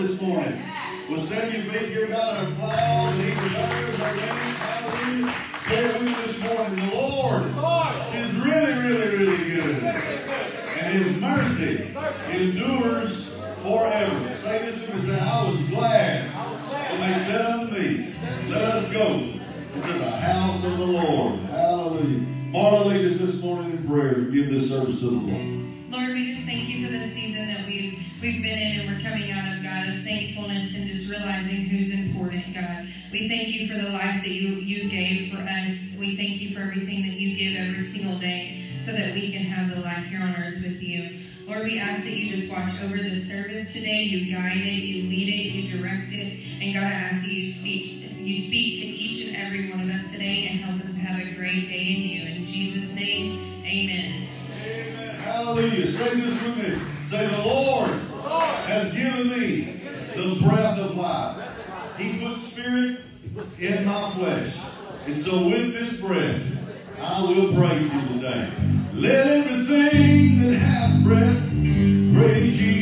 This morning. Well, stand your feet, give God an applause, He's others, our names, hallelujah. Say it with this morning. The Lord is really, really, really good. And His mercy endures forever. Say this with me. Say, I was glad when they said unto me, Let us go into the house of the Lord. Hallelujah. Marla, lead us this morning in prayer give this service to the Lord. Lord, thank you for the season that we've we've been in and we're coming out of God of thankfulness and just realizing who's important, God. We thank you for the life that you, you gave for us. We thank you for everything that you give every single day so that we can have the life here on earth with you. Lord, we ask that you just watch over the service today. You guide it, you lead it, you direct it. And God, I ask that you speak you speak to each and every one of us today and help us have a great day in you. In Jesus' name, amen. Amen. Hallelujah. Say this with me. Say, the Lord has given me the breath of life. He put spirit in my flesh. And so with this breath, I will praise him today. Let everything that hath breath praise ye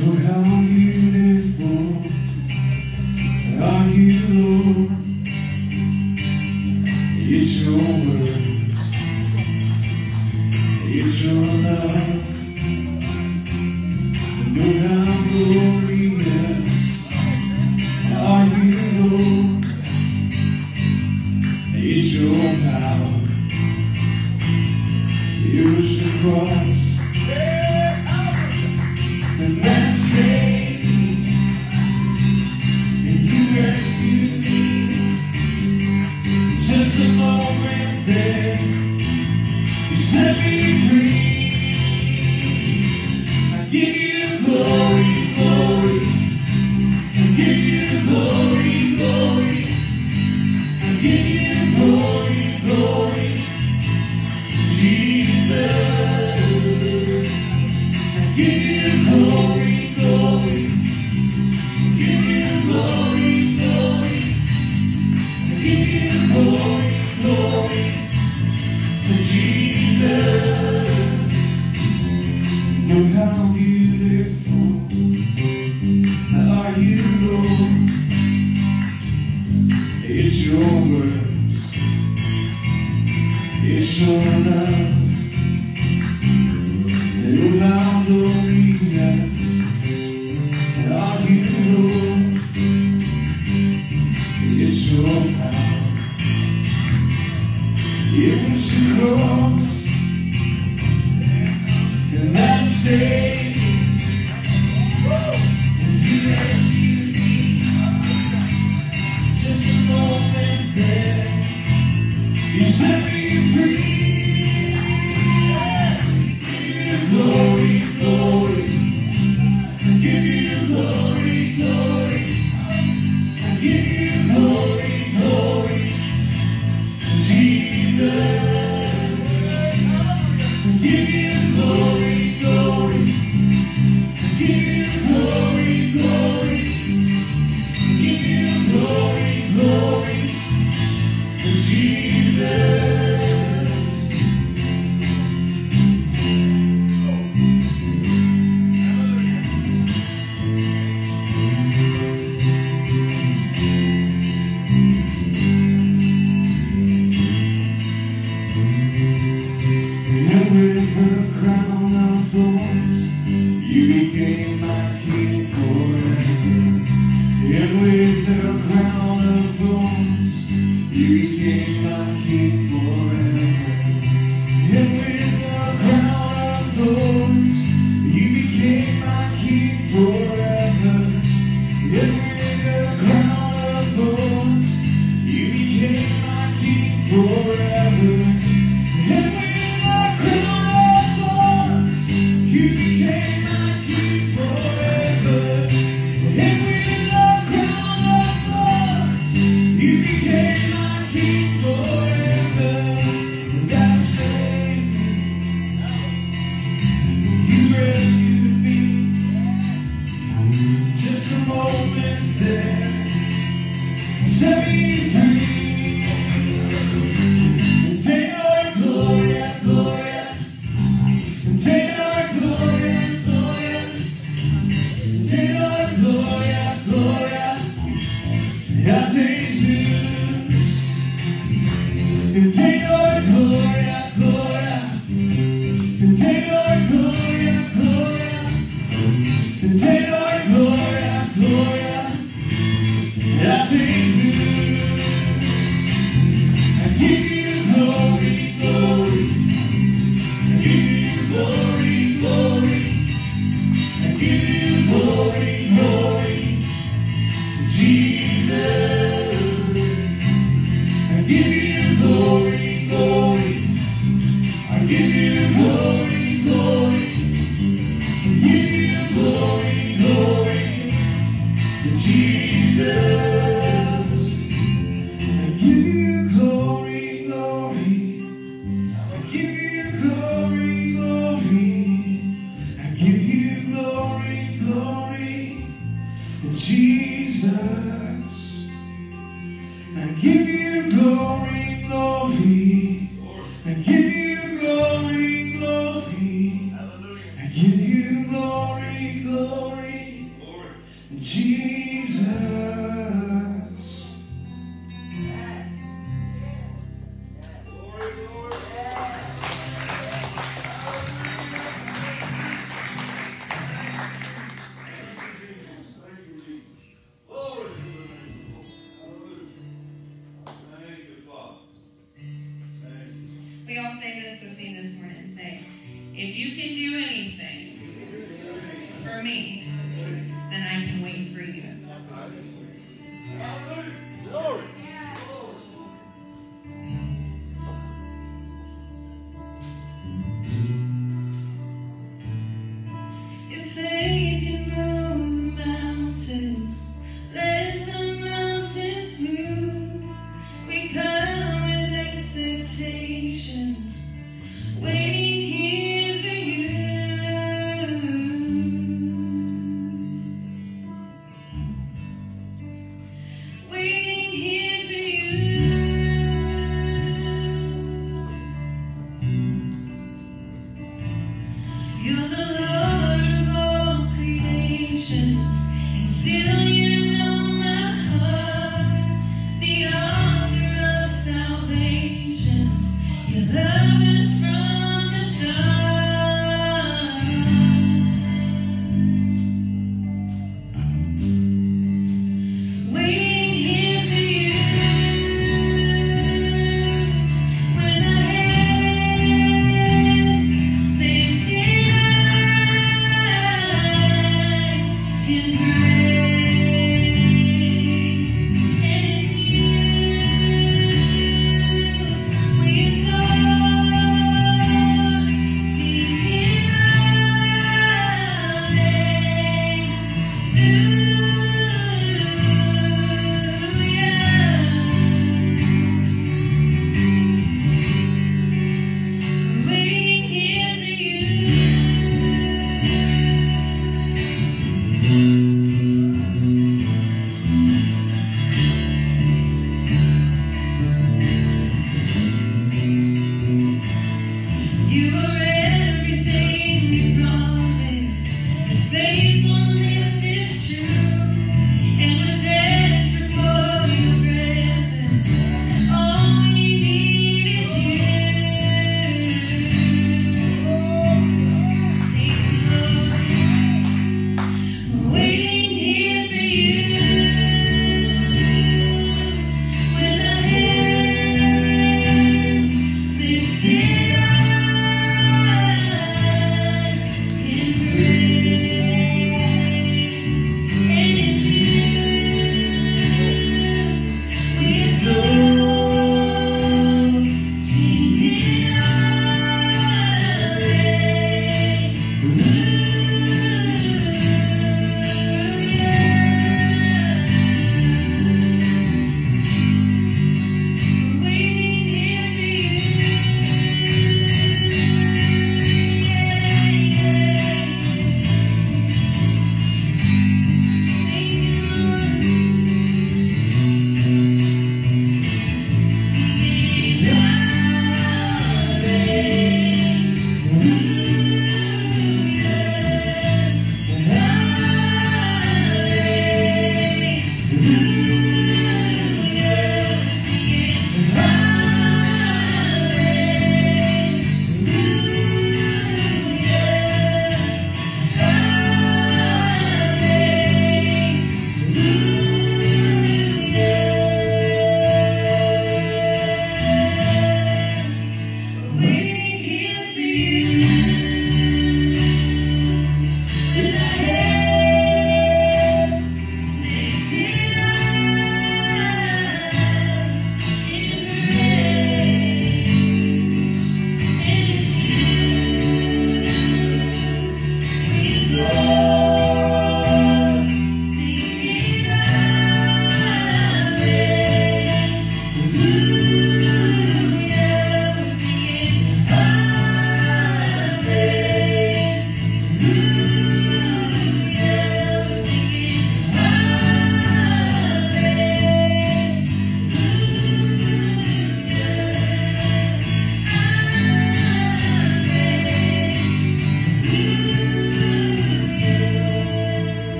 Know how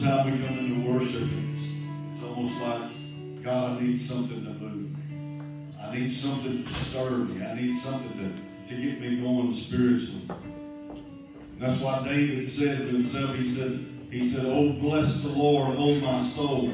Sometimes we come into worship, it's, it's almost like, God, I need something to move. me. I need something to stir me. I need something to, to get me going spiritually. And that's why David said to himself, he said, he said, Oh, bless the Lord, oh my soul.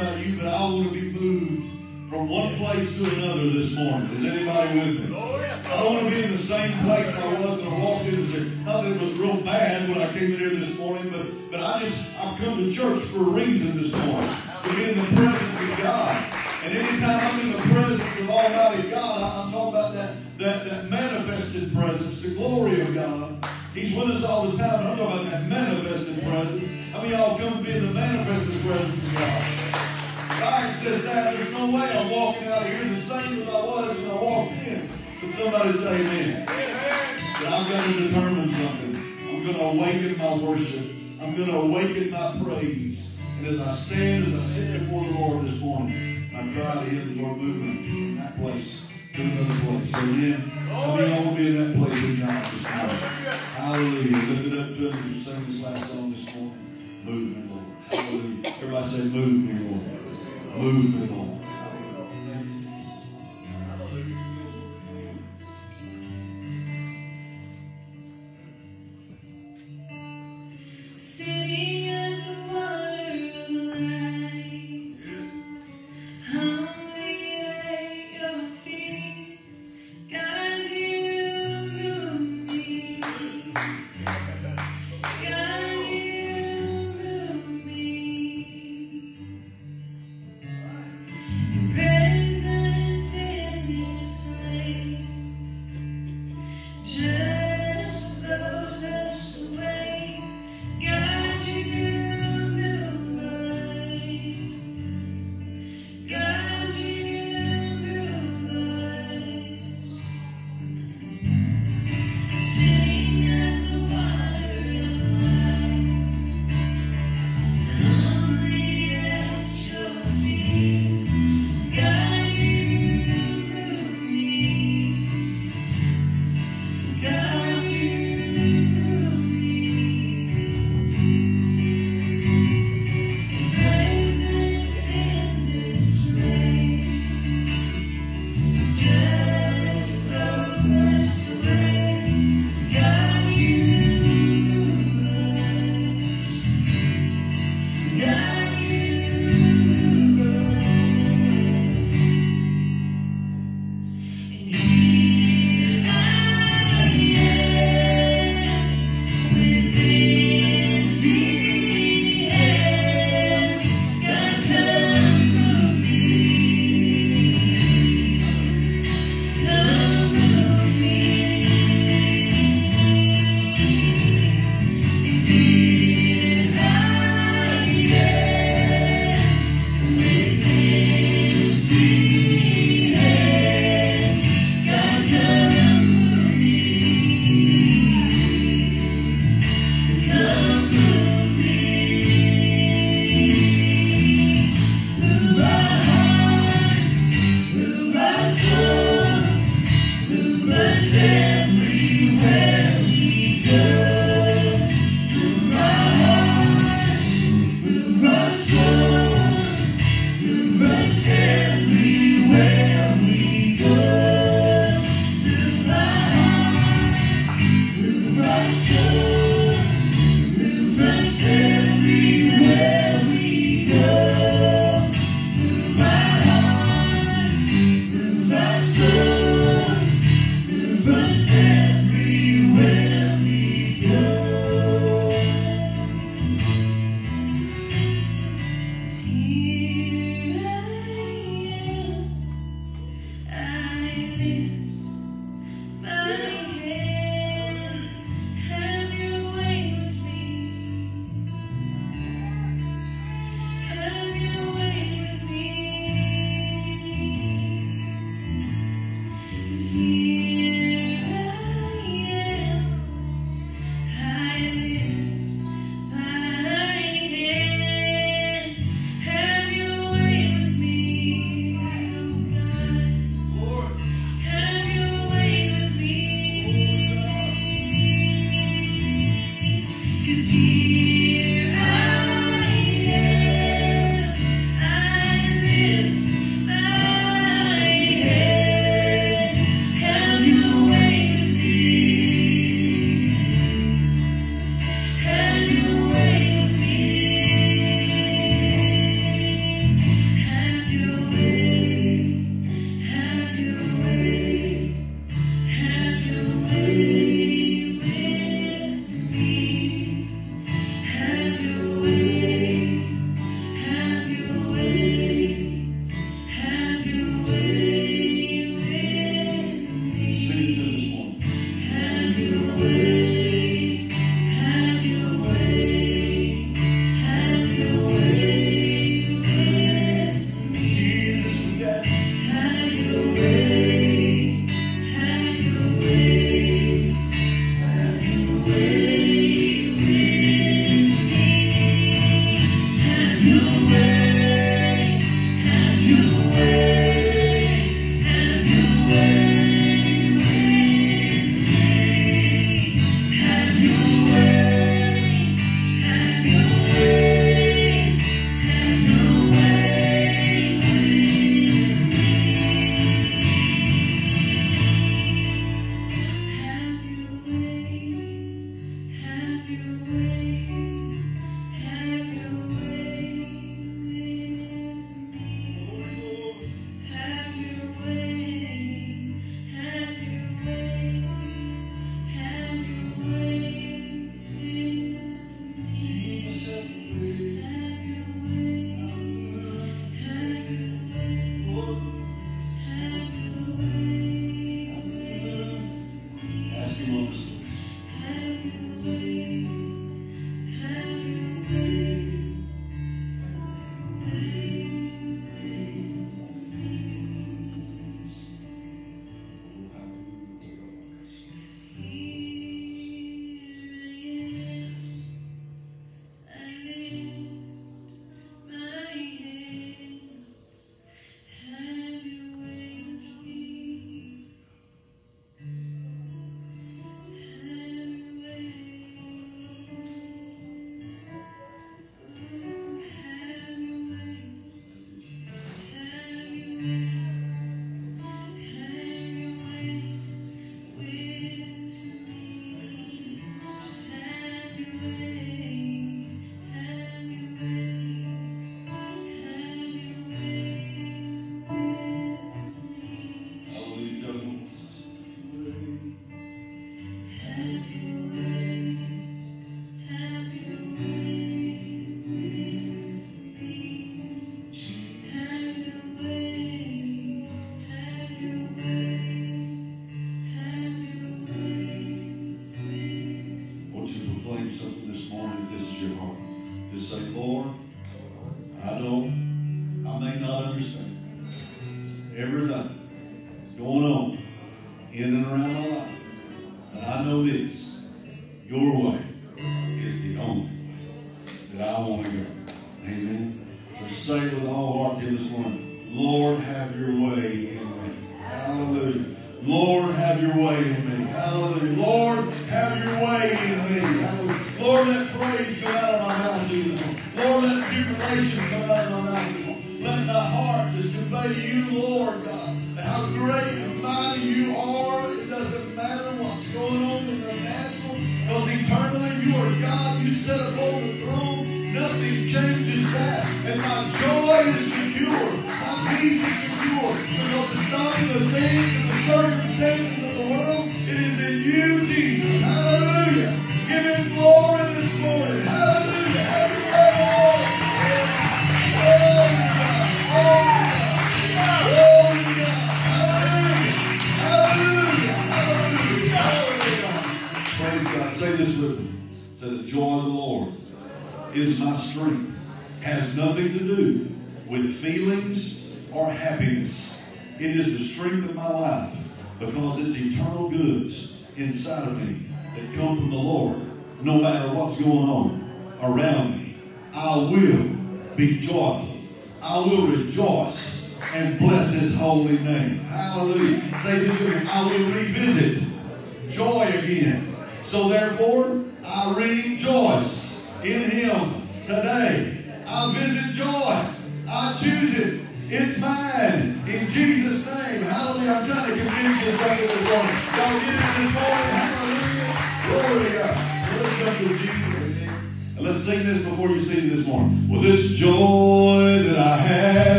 About you, but I want to be moved from one place to another this morning. Is anybody with me? Oh, I want to be in the same place I was when I walked in here. Not that it was real bad when I came in here this morning, but, but I just, I've come to church for a reason this morning. Praise. And as I stand, as I sit before the Lord this morning, I cry to Him, Lord, move me from that place to another place. Amen. Many y'all want be in that place with God this morning? Hallelujah. Lift it up to Him as we sing this last song this morning. Move me, Lord. Hallelujah. Everybody say, move me, Lord. Move me, Lord.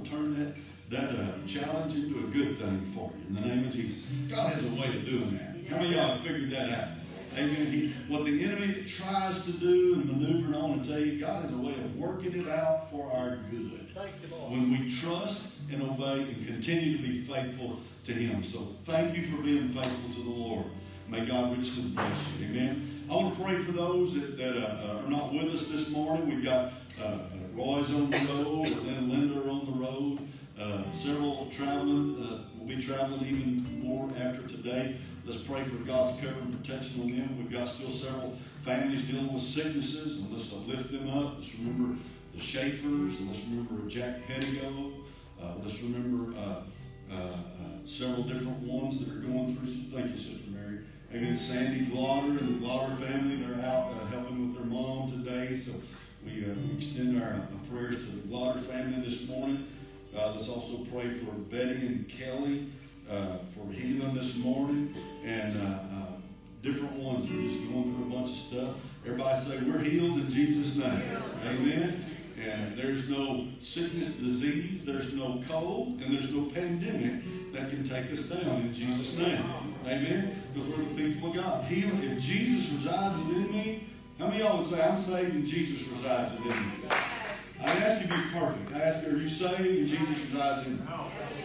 will turn that, that uh, challenge into a good thing for you in the name of Jesus. God has a way of doing that. How many of y'all have figured that out? Amen. He, what the enemy tries to do and maneuver on and tell you, God has a way of working it out for our good. You, when we trust and obey and continue to be faithful to Him. So thank you for being faithful to the Lord. May God richly bless you. Amen. I want to pray for those that, that uh, are not with us this morning. We've got uh, Roy's on the road, and Linda are on the road. Uh, several traveling. Uh, will be traveling even more after today. Let's pray for God's cover and protection on them. We've got still several families dealing with sicknesses, and let's lift them up. Let's remember the Schaefers, and let's remember Jack Pettigo. Uh, let's remember uh, uh, uh, several different ones that are going through some. Thank you, Sister Mary. Amen. Sandy Glauder and the Glauder family, they're out helping with their mom today. So we, uh, extend our prayers to the Glauder family this morning. Uh, let's also pray for Betty and Kelly uh, for healing this morning and uh, uh, different ones. We're just going through a bunch of stuff. Everybody say, We're healed in Jesus' name. Amen. And there's no sickness, disease, there's no cold, and there's no pandemic that can take us down in Jesus' name. Amen. Because we're the people of God. Healing. If Jesus resides within me, how many of y'all would say, I'm saved and Jesus resides within me? I ask you to be perfect. I ask you, are you saved and Jesus resides in you?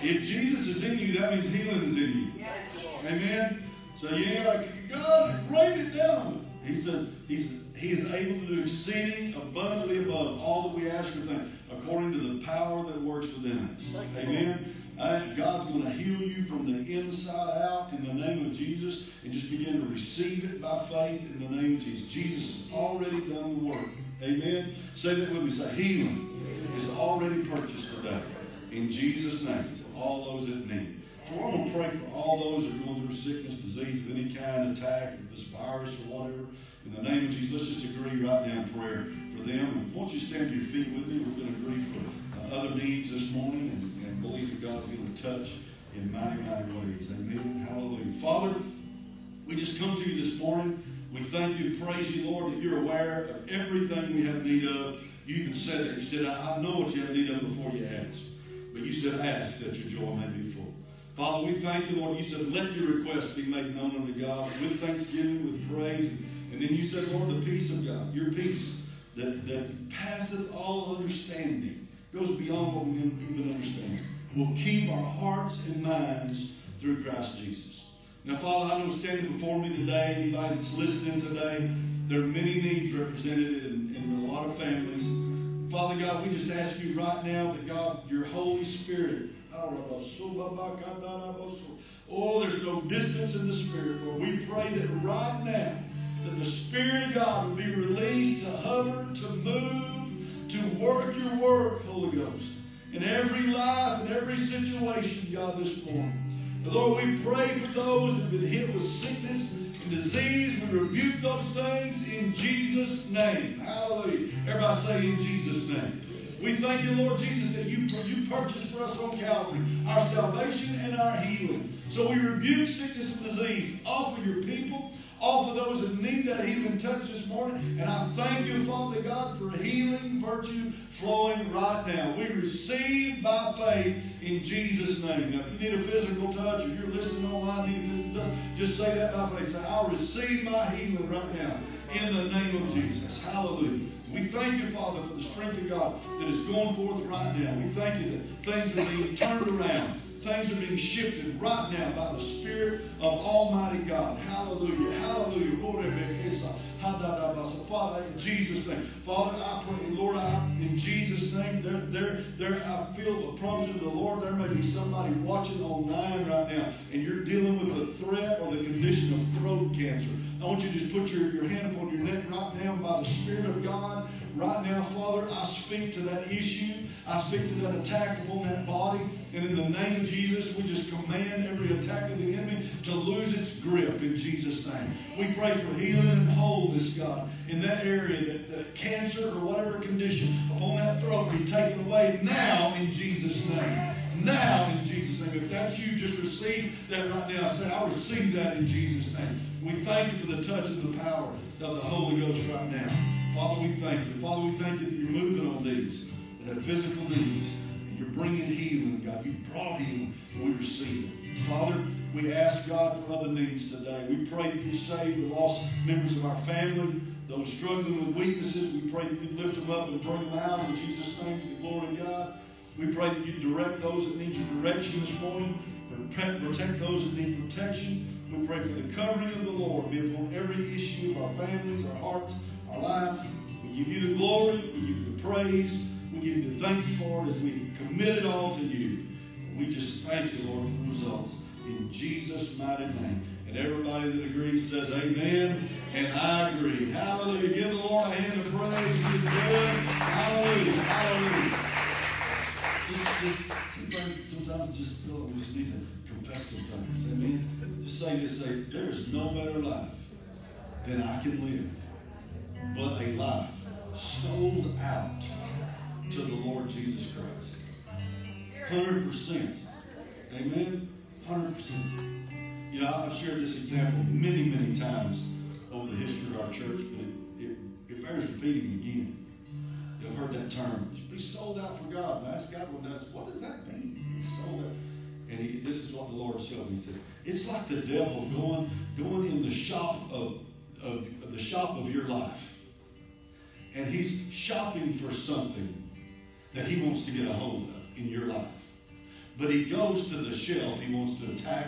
If Jesus is in you, that means healing is in you. Amen. So you ain't to, God, write it down. He said, he said, He is able to do exceeding abundantly above all that we ask or think, according to the power that works within us. Amen. God's going to heal you from the inside out in the name of Jesus and just begin to receive it by faith in the name of Jesus. Jesus has already done the work. Amen. Say that with me. Say, healing is already purchased today. In Jesus' name, for all those that need. So we're going to pray for all those that are going through sickness, disease of any kind, attack, this virus or whatever. In the name of Jesus, let's just agree right now in prayer for them. And won't you stand to your feet with me? We're going to agree for uh, other needs this morning and, and believe that God's going to touch in mighty, mighty ways. Amen. Hallelujah. Father, we just come to you this morning. We thank you and praise you, Lord, that you're aware of everything we have need of. You even said that. You said, I, I know what you have need of before you ask. But you said, ask that your joy may be full. Father, we thank you, Lord. You said, let your requests be made known unto God with thanksgiving, with praise. And then you said, Lord, the peace of God, your peace that, that passeth all understanding, goes beyond what we can even understand, will keep our hearts and minds through Christ Jesus. Now, Father, I know standing before me today, anybody that's listening today, there are many needs represented in, in a lot of families. Father God, we just ask you right now that God, your Holy Spirit, oh, there's no distance in the Spirit, Lord. We pray that right now, that the Spirit of God will be released to hover, to move, to work your work, Holy Ghost, in every life, in every situation, God, this morning. Lord, we pray for those that have been hit with sickness and disease. We rebuke those things in Jesus' name. Hallelujah. Everybody say in Jesus' name. We thank you, Lord Jesus, that you, you purchased for us on Calvary our salvation and our healing. So we rebuke sickness and disease off of your people, off of those that need that healing touch this morning. And I thank you, Father God, for healing virtue flowing right now. We receive by faith in Jesus' name. Now, if you need a physical touch or you're listening online, just say that by faith. Say, I'll receive my healing right now in the name of Jesus. Hallelujah. We thank you, Father, for the strength of God that is going forth right now. We thank you that things are being turned around. Things are being shifted right now by the Spirit of Almighty God. Hallelujah. Hallelujah. Lord, So, Father, in Jesus' name. Father, I pray, Lord, I, in Jesus' name, there, there, there, I feel the promise of the Lord. There may be somebody watching online right now, and you're dealing with a threat or the condition of throat cancer. I want you to just put your, your hand upon your neck right now by the Spirit of God. Right now, Father, I speak to that issue. I speak to that attack upon that body. And in the name of Jesus, we just command every attack of the enemy to lose its grip in Jesus' name. We pray for healing and wholeness, God, in that area, that, that cancer or whatever condition upon that throat be taken away now in Jesus' name. Now in Jesus' name. If that's you, just receive that right now. I say, I receive that in Jesus' name. We thank you for the touch of the power of the Holy Ghost right now. Father, we thank you. Father, we thank you that you're moving on these that physical needs. And you're bringing healing, God. You've brought healing, and we receive it. Father, we ask God for other needs today. We pray that you save the lost members of our family, those struggling with weaknesses. We pray that you lift them up and bring them out in Jesus' name to the glory of God. We pray that you direct those that need your direction this morning. Protect those that need protection. We pray for the covering of the Lord be upon every issue of our families, our hearts, our lives. We give you the glory. We give you the praise. We give you thanks for it as we commit it all to you. We just thank you, Lord, for the results. In Jesus' mighty name. And everybody that agrees says amen. And I agree. Hallelujah. Give the Lord a hand of praise. He's. Hallelujah. Hallelujah. Just, just, sometimes, sometimes just feel we just need to confess sometimes. Amen. Just say this, say, there is no better life than I can live, but a life sold out to the Lord Jesus Christ. Hundred percent. Amen. Hundred percent. You know, I've shared this example many, many times over the history of our church, but it, it, it bears repeating again. You've heard that term. Be sold out for God. And I asked God, well, does, what does that mean? Be sold out. And he, this is what the Lord showed me. He said, it's like the devil going, going in the shop of, of, of the shop of your life. And he's shopping for something that he wants to get a hold of in your life. But he goes to the shelf he wants to attack,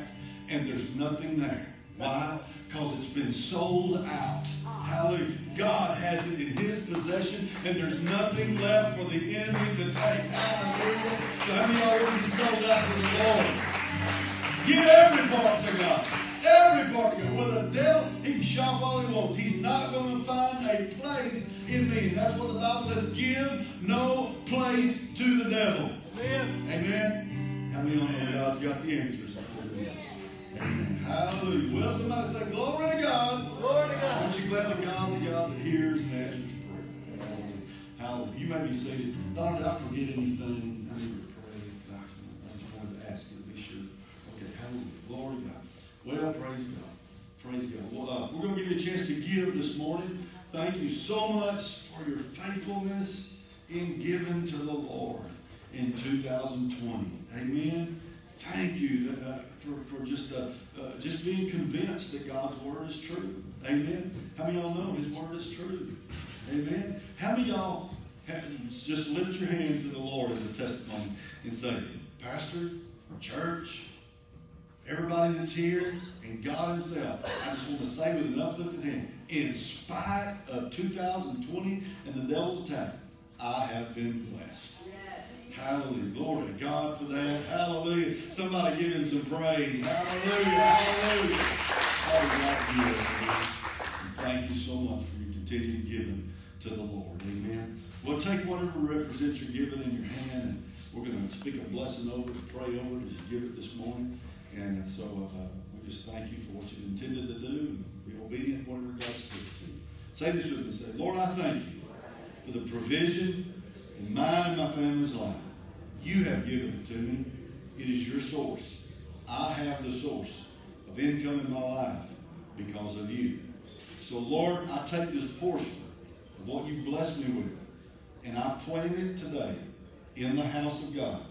and there's nothing there. Why? Because it's been sold out. Hallelujah. God has it in his possession, and there's nothing left for the enemy to take. Hallelujah. So how many be sold out to the Lord? Give every part to God. Every part. With the devil, he can shop all he wants. He's not going to find a place in me. That's what the Bible says. Give no place to the devil. Amen. Amen. How many of you God's got the answers? Amen. Hallelujah. Well, somebody say, Glory to God. Glory to God. Aren't you glad that God's a God that hears and answers prayer? Hallelujah. Hallelujah. You may be seated. Lord, did I forget anything? I need to pray. I just wanted to ask you to be sure. Okay, hallelujah. Glory to God. Well, praise God. Praise God. Well, uh, we're going to give you a chance to give this morning. Thank you so much for your faithfulness in giving to the Lord in 2020. Amen. Thank you uh, for, for just uh, uh, just being convinced that God's word is true. Amen. How many of y'all know His word is true? Amen. How many y'all have, just lift your hand to the Lord in a testimony and say, Pastor, church, everybody that's here, and God Himself, I just want to say with an uplifted hand, in spite of 2020 and the devil's attack, I have been blessed. Hallelujah. Glory to God for that. Hallelujah. Somebody give him some praise. Hallelujah. Hallelujah. God, and thank you so much for your continued giving to the Lord. Amen. Well, take whatever represents your giving in your hand, and we're going to speak a blessing over it, pray over it as you give it this morning. And so uh, we just thank you for what you've intended to do be obedient whatever God speaks to you. Say this with me. Say, Lord, I thank you for the provision in mine and my family's life. You have given it to me. It is your source. I have the source of income in my life because of you. So, Lord, I take this portion of what you blessed me with and I plant it today in the house of God,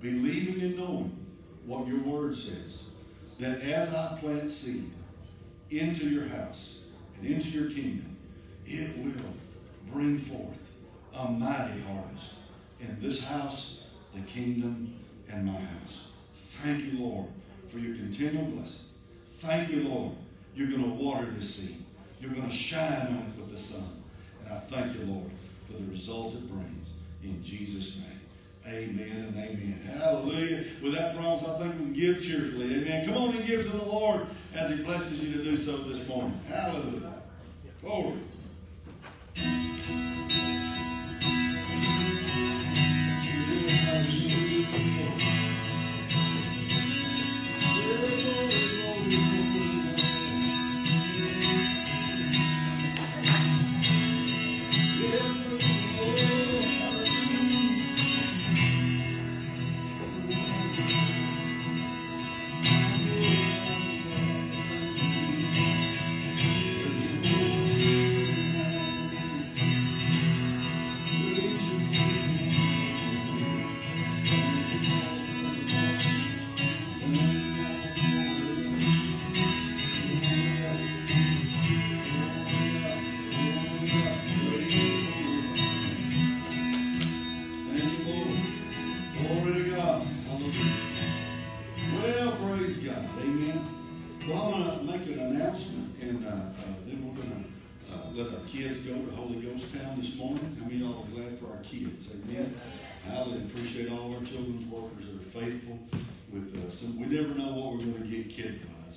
believing and knowing what your word says. That as I plant seed into your house and into your kingdom, it will bring forth a mighty harvest in this house the kingdom and my house. Thank you, Lord, for your continual blessing. Thank you, Lord. You're going to water this seed. You're going to shine on it with the sun. And I thank you, Lord, for the result it brings. In Jesus' name. Amen and amen. Hallelujah. With that promise, I think we can give cheerfully. Amen. Come on and give to the Lord as He blesses you to do so this morning. Hallelujah. Glory.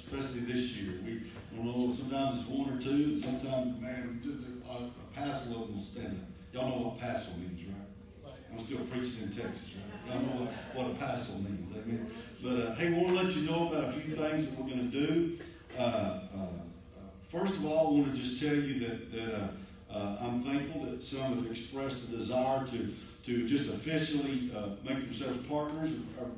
Especially this year. We don't know. Sometimes it's one or two, and sometimes, man, a, a, a passel of them will stand up. Y'all know what passel means, right? I'm still preaching in Texas, right? Y'all know what, what a passel means. Amen. But uh, hey, we want to let you know about a few things that we're going to do. Uh, uh, uh, first of all, I want to just tell you that, that uh, uh, I'm thankful that some have expressed a desire to to just officially uh, make themselves partners.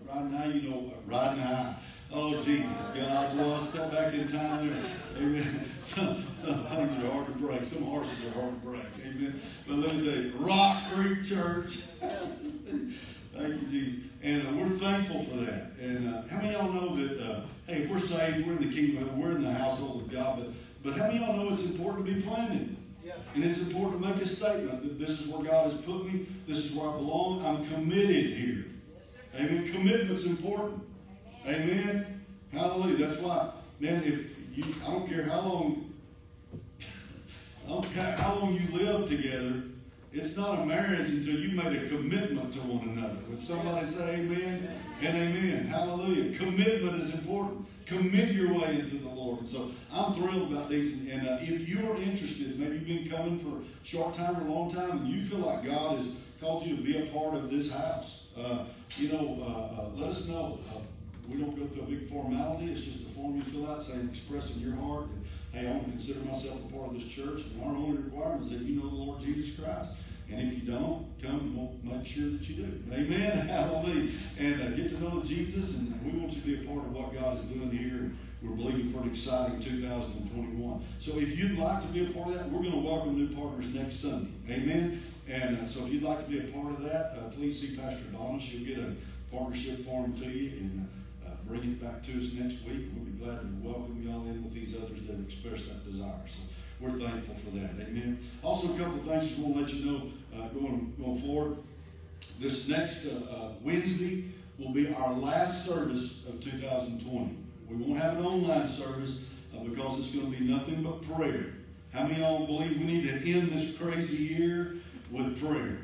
Right now, you know, riding high. Oh, Jesus, God, well, step back in time there. Amen. Some, some things are hard to break. Some horses are hard to break. Amen. But let me tell you, Rock Creek Church. Thank you, Jesus. And uh, we're thankful for that. And uh, how many of y'all know that, uh, hey, if we're saved, we're in the kingdom, we're in the household of God, but, but how many of y'all know it's important to be planted? And it's important to make a statement that this is where God has put me, this is where I belong, I'm committed here. Amen. Commitment's important. Amen. Hallelujah. That's why, man, if you, I don't care how long, I don't care how long you live together, it's not a marriage until you made a commitment to one another. Would somebody say amen and amen? Hallelujah. Commitment is important. Commit your way into the Lord. So I'm thrilled about these. And uh, if you're interested, maybe you've been coming for a short time or a long time, and you feel like God has called you to be a part of this house, uh, you know, uh, uh let us know. We don't go through a big formality. It's just a form you fill out saying, expressing your heart that, hey, I want to consider myself a part of this church. And our only requirement is that you know the Lord Jesus Christ. And if you don't, come and we'll make sure that you do. Amen. Hallelujah. And uh, get to know Jesus, and we want you to be a part of what God is doing here. We're believing for an exciting 2021. So if you'd like to be a part of that, we're going to welcome new partners next Sunday. Amen. And uh, so if you'd like to be a part of that, uh, please see Pastor Donna. She'll get a partnership form to you and uh, bring it back to us next week. We'll be glad to welcome y'all in with these others that have expressed that desire. So we're thankful for that. Amen. Also, a couple of things just want to let you know uh, going, going forward. This next uh, uh, Wednesday will be our last service of 2020. We won't have an online service uh, because it's going to be nothing but prayer. How many of y'all believe we need to end this crazy year with prayer?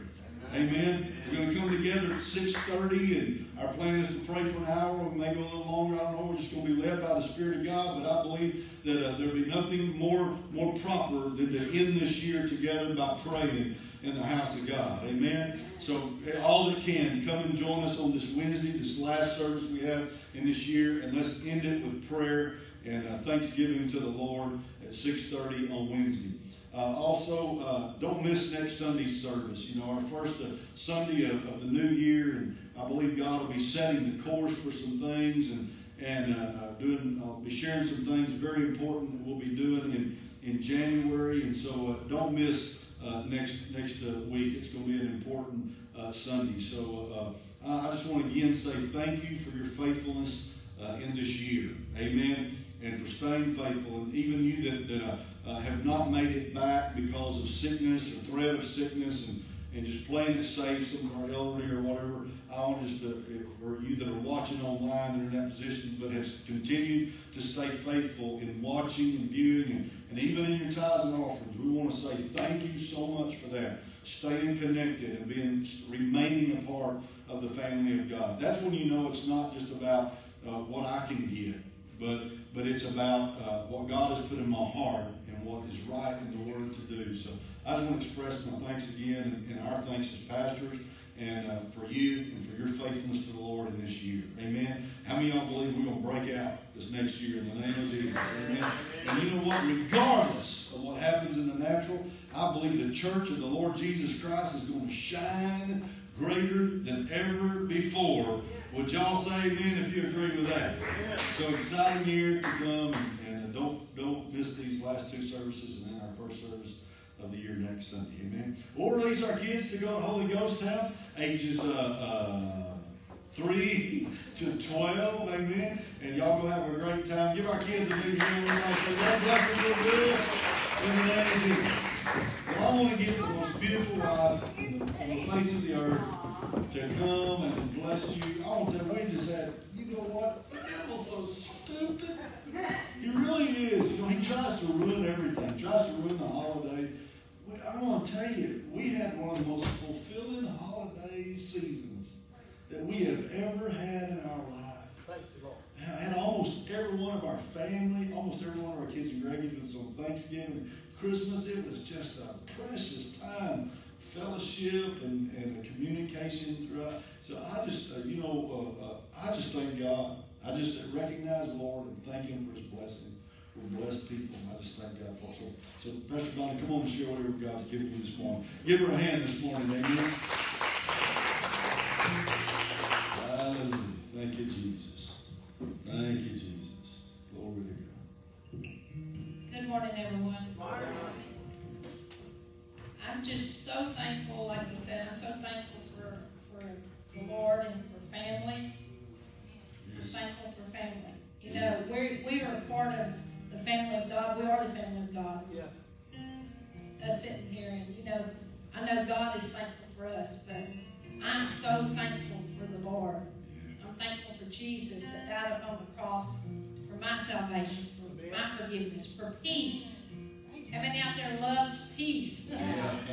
Amen. We're going to come together at 6.30 and our plan is to pray for an hour. We may go a little longer. I don't know. We're just going to be led by the Spirit of God. But I believe that uh, there'll be nothing more, more proper than to end this year together by praying in the house of God. Amen. So all that can, come and join us on this Wednesday, this last service we have in this year. And let's end it with prayer and uh, thanksgiving to the Lord at 6.30 on Wednesday. Uh, also, uh, don't miss next Sunday's service. You know, our first uh, Sunday of, of, the new year, and I believe God will be setting the course for some things and and uh, doing. I'll be sharing some things very important that we'll be doing in in January, and so uh, don't miss uh, next next week. It's going to be an important Sunday. So I just want to again say thank you for your faithfulness in this year. Amen. And for staying faithful, and even you that, that uh, have not made it back because of sickness or threat of sickness and, and just playing it safe, some of our elderly or whatever. I want just to, for you that are watching online that are in that position, but have continued to stay faithful in watching and viewing and, and even in your tithes and offerings. We want to say thank you so much for that. Staying connected and being remaining a part of the family of God. That's when you know it's not just about uh, what I can get, but but it's about uh, what God has put in my heart what is right in the Word to do. So I just want to express my thanks again and, our thanks as pastors and uh, for you and for your faithfulness to the Lord in this year. Amen. How many of y'all believe we're going to break out this next year in the name of Jesus? Amen. And you know what? Regardless of what happens in the natural, I believe the church of the Lord Jesus Christ is going to shine greater than ever before. Would y'all say amen if you agree with that? So exciting year to come don't don't miss these last two services and then our first service of the year next Sunday. Amen. We'll release our kids to go to Holy Ghost Town, ages uh, uh, three to twelve. Amen. And y'all go have a great time. Give our kids a big hand. God bless them real good. In the name of Jesus. Well, I want to get the most beautiful wife on the, face of the earth to come and bless you. I want to tell you, we just said, you know what? The devil's so stupid. He really is. You know, he tries to ruin everything. He tries to ruin the holiday. I want to tell you, we had one of the most fulfilling holiday seasons that we have ever had in our life. Thank you, Lord. And almost every one of our family, almost every one of our kids and grandkids on Thanksgiving, Christmas, it was just a precious time, fellowship and, and communication throughout. So I just, uh, you know, uh, uh, I just thank God. I just recognize the Lord and thank Him for His blessing. We're blessed people. I just thank God for. So, so Pastor Donna, come on and share whatever God's given you this morning. Give her a hand this morning, amen. Hallelujah. Thank you, Jesus. Thank you, Jesus. Glory to God. Good morning, everyone. Good morning. I'm just so thankful, like you said, I'm so thankful for, for the Lord and for family. Thankful for family. You know, we we are a part of the family of God. We are the family of God. Yes. Us sitting here, and you know, I know God is thankful for us, but I'm so thankful for the Lord. I'm thankful for Jesus that died upon the cross for my salvation, for my forgiveness, for peace. How many out there loves peace?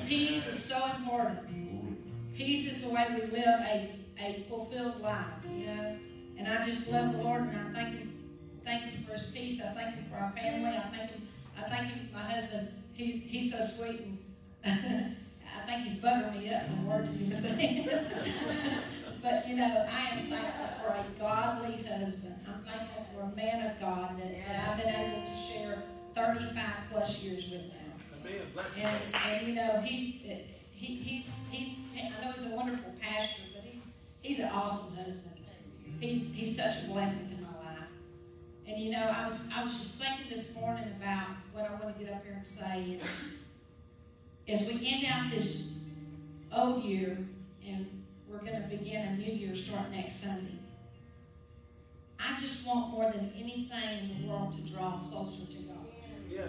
Peace is so important. Peace is the way we live a, a fulfilled life, you know. And I just love the Lord and I thank him thank him for his peace. I thank him for our family. I thank him I thank him my husband, he he's so sweet and I think he's buttering me up in words he was saying. but you know, I am thankful for a godly husband. I'm thankful for a man of God that, that I've been able to share 35 plus years with now. And, and you know, he's, he, he's, he's, I know he's a wonderful pastor, but he's, he's an awesome husband. He's, he's such a blessing to my life. And you know, I was, I was just thinking this morning about what I want to get up here and say. And as we end out this old year and we're going to begin a new year start next Sunday, I just want more than anything in the world to draw closer to God. Yes.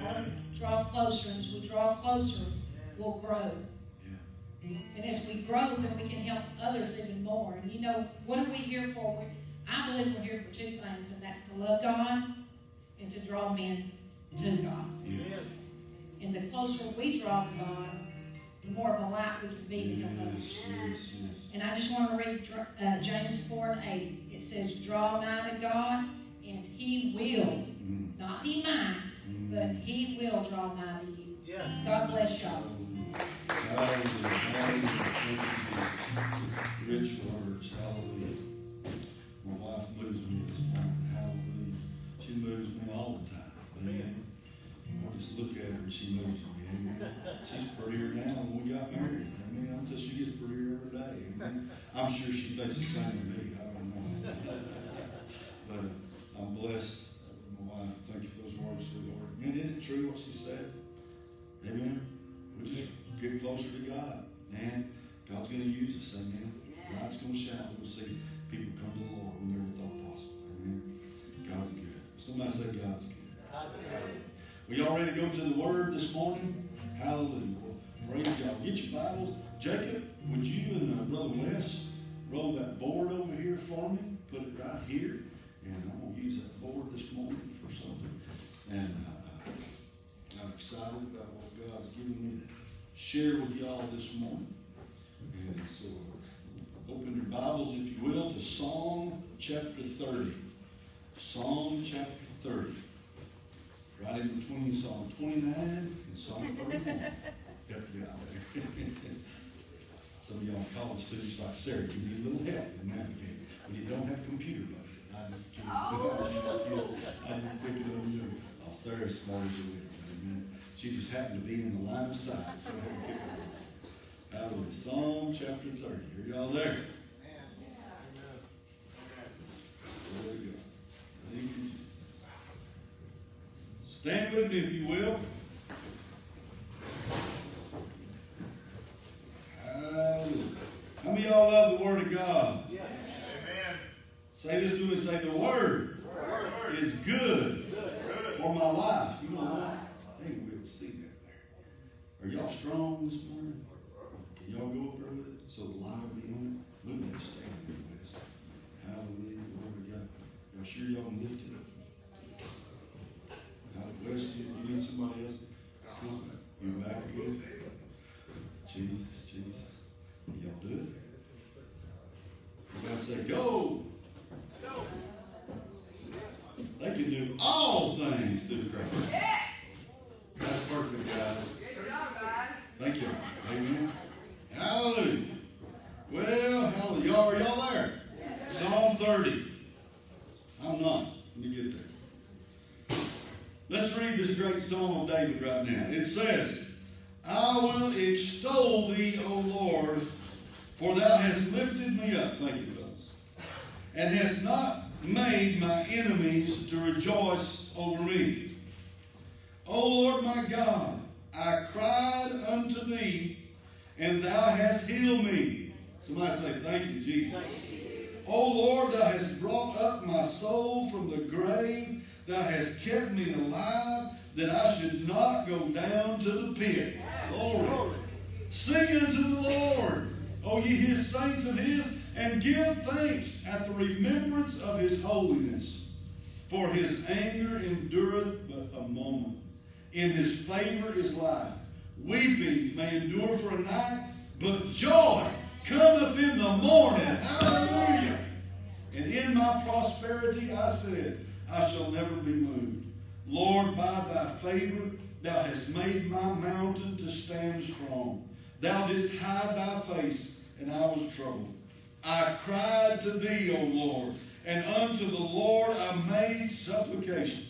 I want to draw closer, and as we draw closer, we'll grow. And as we grow, then we can help others even more. And you know, what are we here for? We, I believe we're here for two things, and that's to love God and to draw men to God. Amen. And the closer we draw to God, the more of a light we can be to help others. Yes, yes, yes. And I just want to read uh, James 4 and 8. It says, Draw nigh to God, and He will, Mm, not He might, mm. but He will draw nigh to you. Yes. God bless y'all. Hallelujah. Hallelujah. Rich words. Hallelujah. My wife moves me this morning. Hallelujah. She moves me all the time. I just look at her and she moves me. Amen. She's prettier now than we got married. Amen. Until she gets prettier every day. Amen. I'm sure she thinks the same of me. I don't know. But uh, I'm blessed. My wife. Thank you for those words, sweetheart. Man, isn't it true what she said? Amen. We just get closer to God. Man, God's going to use us. Amen. God's going to shine. We'll see people come to the Lord we never thought possible. Amen. God's good. Somebody say God's good. We all ready to go to the Word this morning? Hallelujah. Well, praise God. Get your Bibles. Jacob, would you and uh, Brother Wes roll that board over here for me? Put it right here. And I'm going to use that board this morning for something. And uh, I'm excited about what God's giving me share with y'all this morning. And so open your Bibles, if you will, to Psalm chapter 30. Psalm chapter 30. Right in between Psalm 29 and Psalm 31. Help you out there. Some of y'all college students like Sarah, you need a little help in navigating. When you don't have computer bugs. I just kidding. I just oh. kidding. I just pick it on you. Oh, Sarah's smart as you will. Amen. She just happened to be in the line of sight, so I had to pick her up. Hallelujah. Psalm chapter 30. Are y'all there? There we go. Thank you, Stand with me, if you will. Hallelujah. How many of y'all love the Word of God? Yes. Say this to me. Say, the Word is good for my life. You know what? I think we'll see that there. Are y'all strong this morning? Can y'all go up there with it? So the light will be on it? Move that stand, please. Hallelujah. Glory to God. Y'all sure y'all can lift it up? Now, Wes, you, you need somebody else? You back again. Jesus, Jesus. Y'all do it? You gotta say, go. Go. They can do all things through Christ. That's perfect, guys. Good job, guys. Thank you. Amen. Hallelujah. Well, hallelujah. Y'all, are y'all there? Psalm 30. I'm not. Let me get there. Let's read this great Psalm of David right now. It says, I will extol thee, O Lord, for thou hast lifted me up. Thank you, fellas. And hast not made my enemies to rejoice over me. O Lord my God, I cried unto thee, and thou hast healed me. Somebody say, Thank you, Jesus. O Lord, thou hast brought up my soul from the grave. Thou hast kept me alive, that I should not go down to the pit. Glory. Sing unto the Lord, O ye his saints of his, and give thanks at the remembrance of his holiness. For his anger endureth but a moment. In his favor is life. Weeping may endure for a night, but joy cometh in the morning. Hallelujah. And in my prosperity I said, I shall never be moved. Lord, by thy favor, thou hast made my mountain to stand strong. Thou didst hide thy face, and I was troubled. I cried to thee, O Lord, and unto the Lord I made supplication.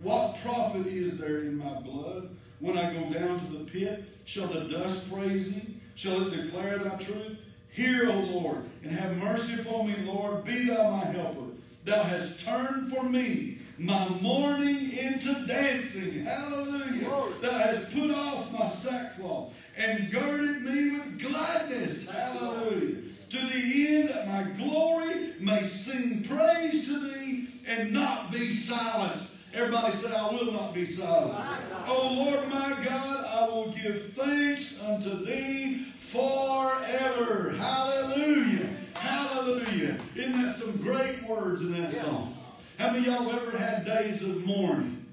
What profit is there in my blood when I go down to the pit? Shall the dust praise thee? Shall it declare thy truth? Hear, O Lord, and have mercy upon me, Lord. Be thou my helper. Thou hast turned for me my mourning into dancing. Hallelujah. Thou hast put off my sackcloth and girded me with gladness. Hallelujah. To the end that my glory may sing praise to thee and not be silent. Everybody say, I will not be silent. Oh Lord my God, I will give thanks unto thee forever. Hallelujah. Hallelujah. Isn't that some great words in that song? How many of y'all ever had days of mourning?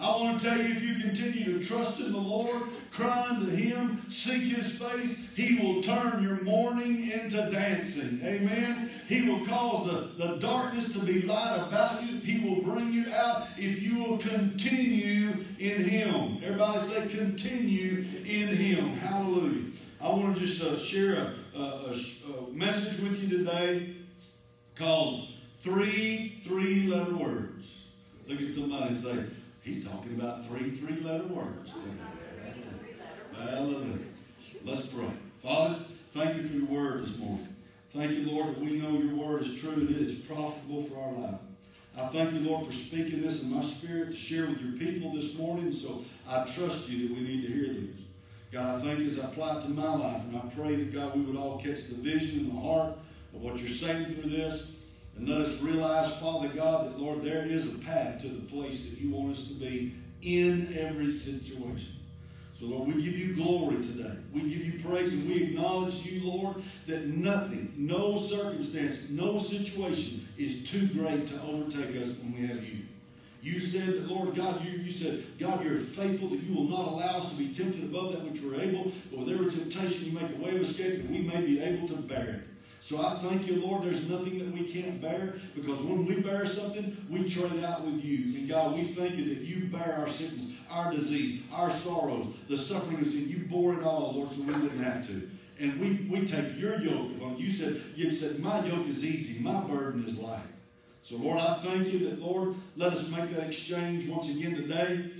I want to tell you if you continue to trust in the Lord, cry unto Him, seek His face, He will turn your mourning into dancing. Amen. He will cause the, the darkness to be light about you. He will bring you out if you will continue in Him. Everybody say, continue in Him. Hallelujah. I want to just uh, share a, a, a, message with you today called Three Three Letter Words. Look at somebody and say, He's talking about three three letter words. Hallelujah. Let's pray. Father, thank you for your word this morning. Thank you, Lord, that we know your word is true and it is profitable for our life. I thank you, Lord, for speaking this in my spirit to share with your people this morning. So I trust you that we need to hear these. God, I thank you as I apply it to my life, and I pray that God, we would all catch the vision in the heart of what you're saying through this. And let us realize, Father God, that Lord, there is a path to the place that you want us to be in every situation. So, Lord, we give you glory today. We give you praise and we acknowledge you, Lord, that nothing, no circumstance, no situation is too great to overtake us when we have you. You said that, Lord God, you, you said, God, you're faithful that you will not allow us to be tempted above that which we're able, but with every temptation you make a way of escape that we may be able to bear it. So I thank you, Lord, there's nothing that we can't bear because when we bear something, we trade it out with you. And God, we thank you that you bear our sickness, our disease, our sorrows, the suffering of sin. You bore it all, Lord, so we wouldn't have to. And we, we take your yoke upon you. said, you said, my yoke is easy, my burden is light. So, Lord, I thank you that, Lord, let us make that exchange once again today.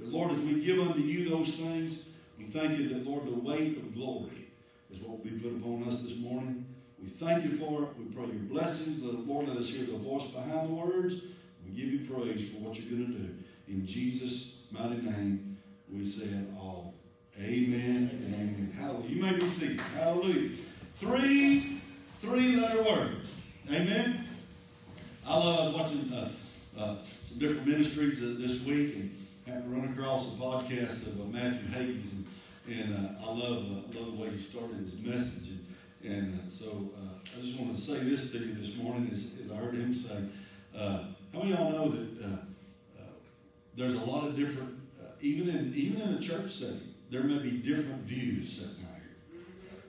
Lord, as we give unto you those things, we thank you that, Lord, the weight of glory is what will be put upon us this morning. We thank you for it. We pray your blessings. Let, Lord, let us hear the voice behind the words. We give you praise for what you're going to do. In Jesus' mighty name, we say it all. Amen and amen. Hallelujah. You may be seated. Hallelujah. Three, three letter words. Amen. I love watching uh, uh, some different ministries uh, this week and having run across a podcast of uh, Matthew Hagee's. And, and uh, I love, uh, love the way he started his message. And, and so I just wanted to say this to you this morning as, as I heard him say, how many of y'all know that there's a lot of different, uh, even in even in a church setting, there may be different views sitting out here.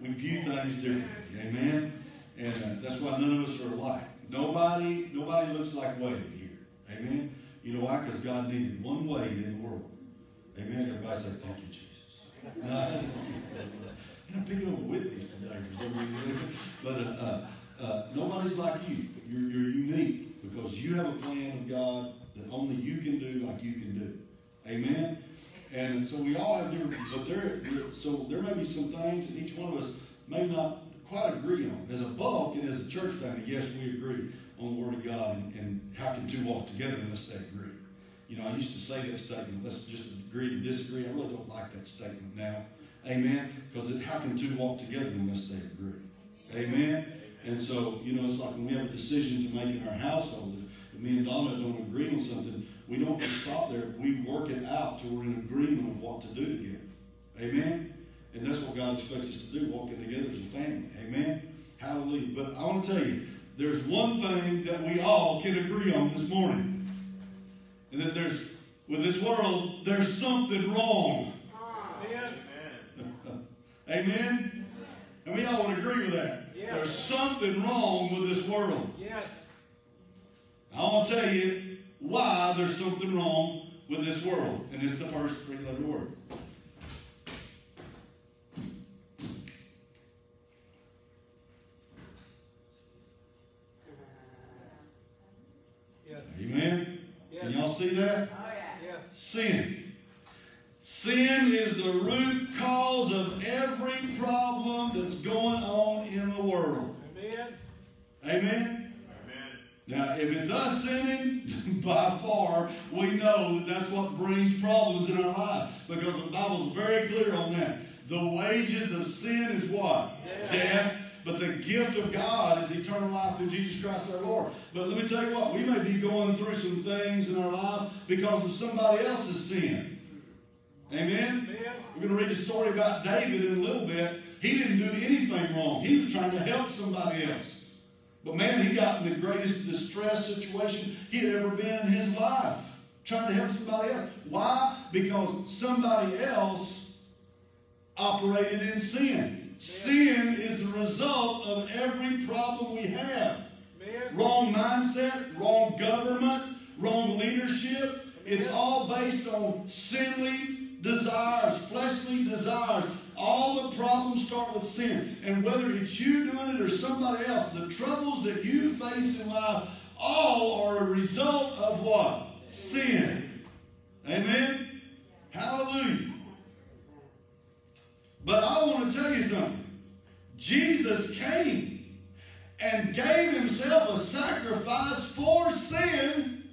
We view things differently. Amen. And uh, that's why none of us are alike. Nobody, nobody looks like Wade here. Amen. You know why? Because God needed one Wade in the world. Amen. Everybody say, "Thank you, Jesus." And I'm picking on Whitney's today for some reason. But uh, uh, uh, nobody's like you. You're, you're unique because you have a plan of God that only you can do like you can do. Amen. And so we all have different, but there, there- so there may be some things that each one of us may not quite agree on. As a bulk and as a church family, yes, we agree on the Word of God and, and how can two walk together unless they agree. You know, I used to say that statement, let's just agree to disagree. I really don't like that statement now. Amen. Because how can two walk together unless they agree? Amen. And so, you know, it's like when we have a decision to make in our household, me and Donna don't agree on something, we don't just stop there. We work it out till we're in agreement of what to do together. Amen. And that's what God expects us to do, walking together as a family. Amen. Hallelujah. But I want to tell you, there's one thing that we all can agree on this morning. And that there's, with this world, there's something wrong. Amen? Amen? And we all would agree with that. Yeah. There's something wrong with this world. Yes. I want to tell you why there's something wrong with this world. And it's the first three letter word. Yes. Amen? Can y'all see that? Oh, yes. Sin. Sin is the root cause of every problem that's going on in the world. Amen. Amen? Now, if it's us sinning, by far, we know that that's what brings problems in our life. Because the Bible's very clear on that. The wages of sin is what? Death. Death. But the gift of God is eternal life through Jesus Christ our Lord. But let me tell you what, we may be going through some things in our life because of somebody else's sin. Amen? Amen. We're going to read a story about David in a little bit. He didn't do anything wrong. He was trying to help somebody else. But man, he got in the greatest distress situation he had ever been in his life, trying to help somebody else. Why? Because somebody else operated in sin. Sin is the result of every problem we have. Wrong mindset, wrong government, wrong leadership. It's all based on sinly desires, fleshly desires. All the problems start with sin. And whether it's you doing it or somebody else, the troubles that you face in life all are a result of what? Sin. Amen? Hallelujah. But I want to tell you something. Jesus came and gave himself a sacrifice for sin.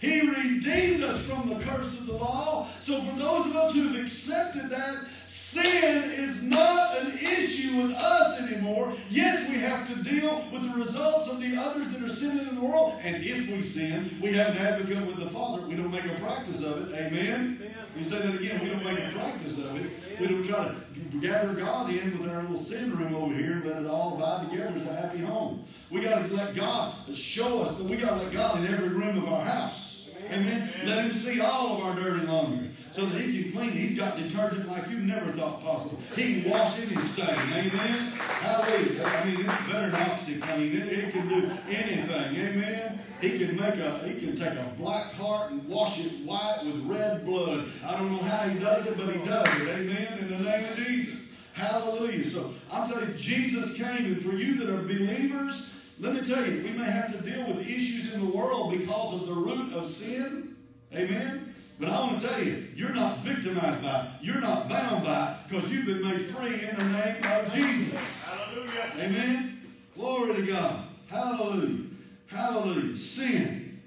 He redeemed us from the curse of the law. So for those of us who have accepted that, sin is not an issue with us anymore. Yes, we have to deal with the results of the others that are sinning in the world. And if we sin, we have an advocate with the Father. We don't make a practice of it. Amen? Amen. We say that again. We don't make a practice of it. We don't try to gather God in with our little sin room over here and let it all abide together as a happy home. We got to let God show us, but we got to let God in every room of our house. Amen. Let Him see all of our dirty laundry so that He can clean it. He's got detergent like you never thought possible. He can wash any stain. Amen. Hallelujah. I mean, it's better than OxiClean. It, it can do anything. Amen. He can make a, he can take a black heart and wash it white with red blood. I don't know how he does it, but he does it. Amen. In the name of Jesus. Hallelujah. So I'm telling you, Jesus came, and for you that are believers, let me tell you, we may have to deal with issues in the world because of the root of sin. Amen. But I want to tell you, you're not victimized by it. You're not bound by it because you've been made free in the name of Jesus. Hallelujah. Amen. Glory to God. Hallelujah. Hallelujah. Sin.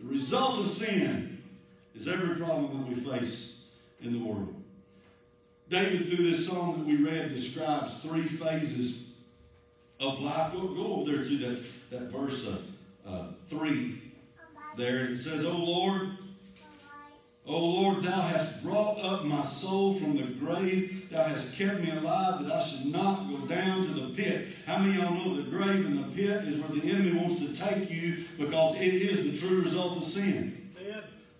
The result of sin is every problem that we face in the world. David, through this song that we read, describes three phases of life. Go, go over there to that, that verse uh, uh, 3 there. It says, O Lord, O Lord, thou hast brought up my soul from the grave. Thou hast kept me alive that I should not go down to the pit. How many of y'all know the grave and the pit is where the enemy wants to take you because it is the true result of sin.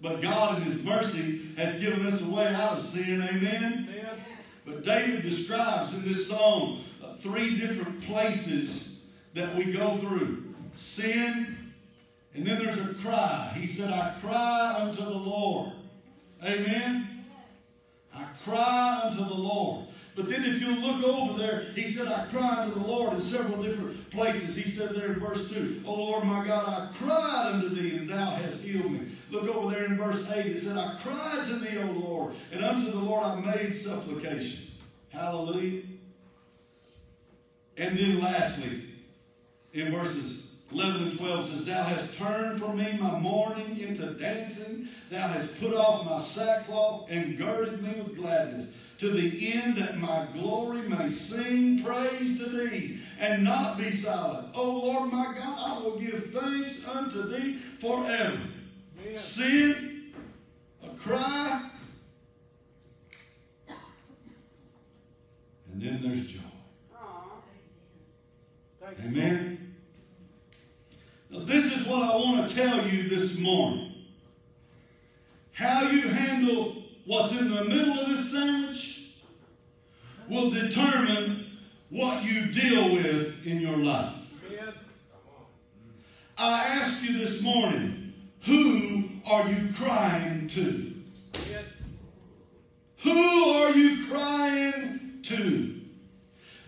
But God in His mercy has given us a way out of sin. Amen. Amen. But David describes in this song uh, three different places that we go through sin, and then there's a cry. He said, I cry unto the Lord. Amen. I cry unto the Lord. But then if you look over there, he said, I cry unto the Lord in several different places. He said there in verse 2, O Lord my God, I cried unto thee, and thou hast healed me. Look over there in verse 8. It said, I cried to thee, O Lord, and unto the Lord I made supplication. Hallelujah. And then lastly, in verses 11 and 12 says, Thou hast turned from me my mourning into dancing. Thou hast put off my sackcloth and girded me with gladness, to the end that my glory may sing praise to thee and not be silent. O Lord my God, I will give thanks unto thee forever. Sin, a cry, and then there's joy. Amen. Now, this is what I want to tell you this morning. How you handle what's in the middle of this sandwich will determine what you deal with in your life. I ask you this morning, who are you crying to? Who are you crying to?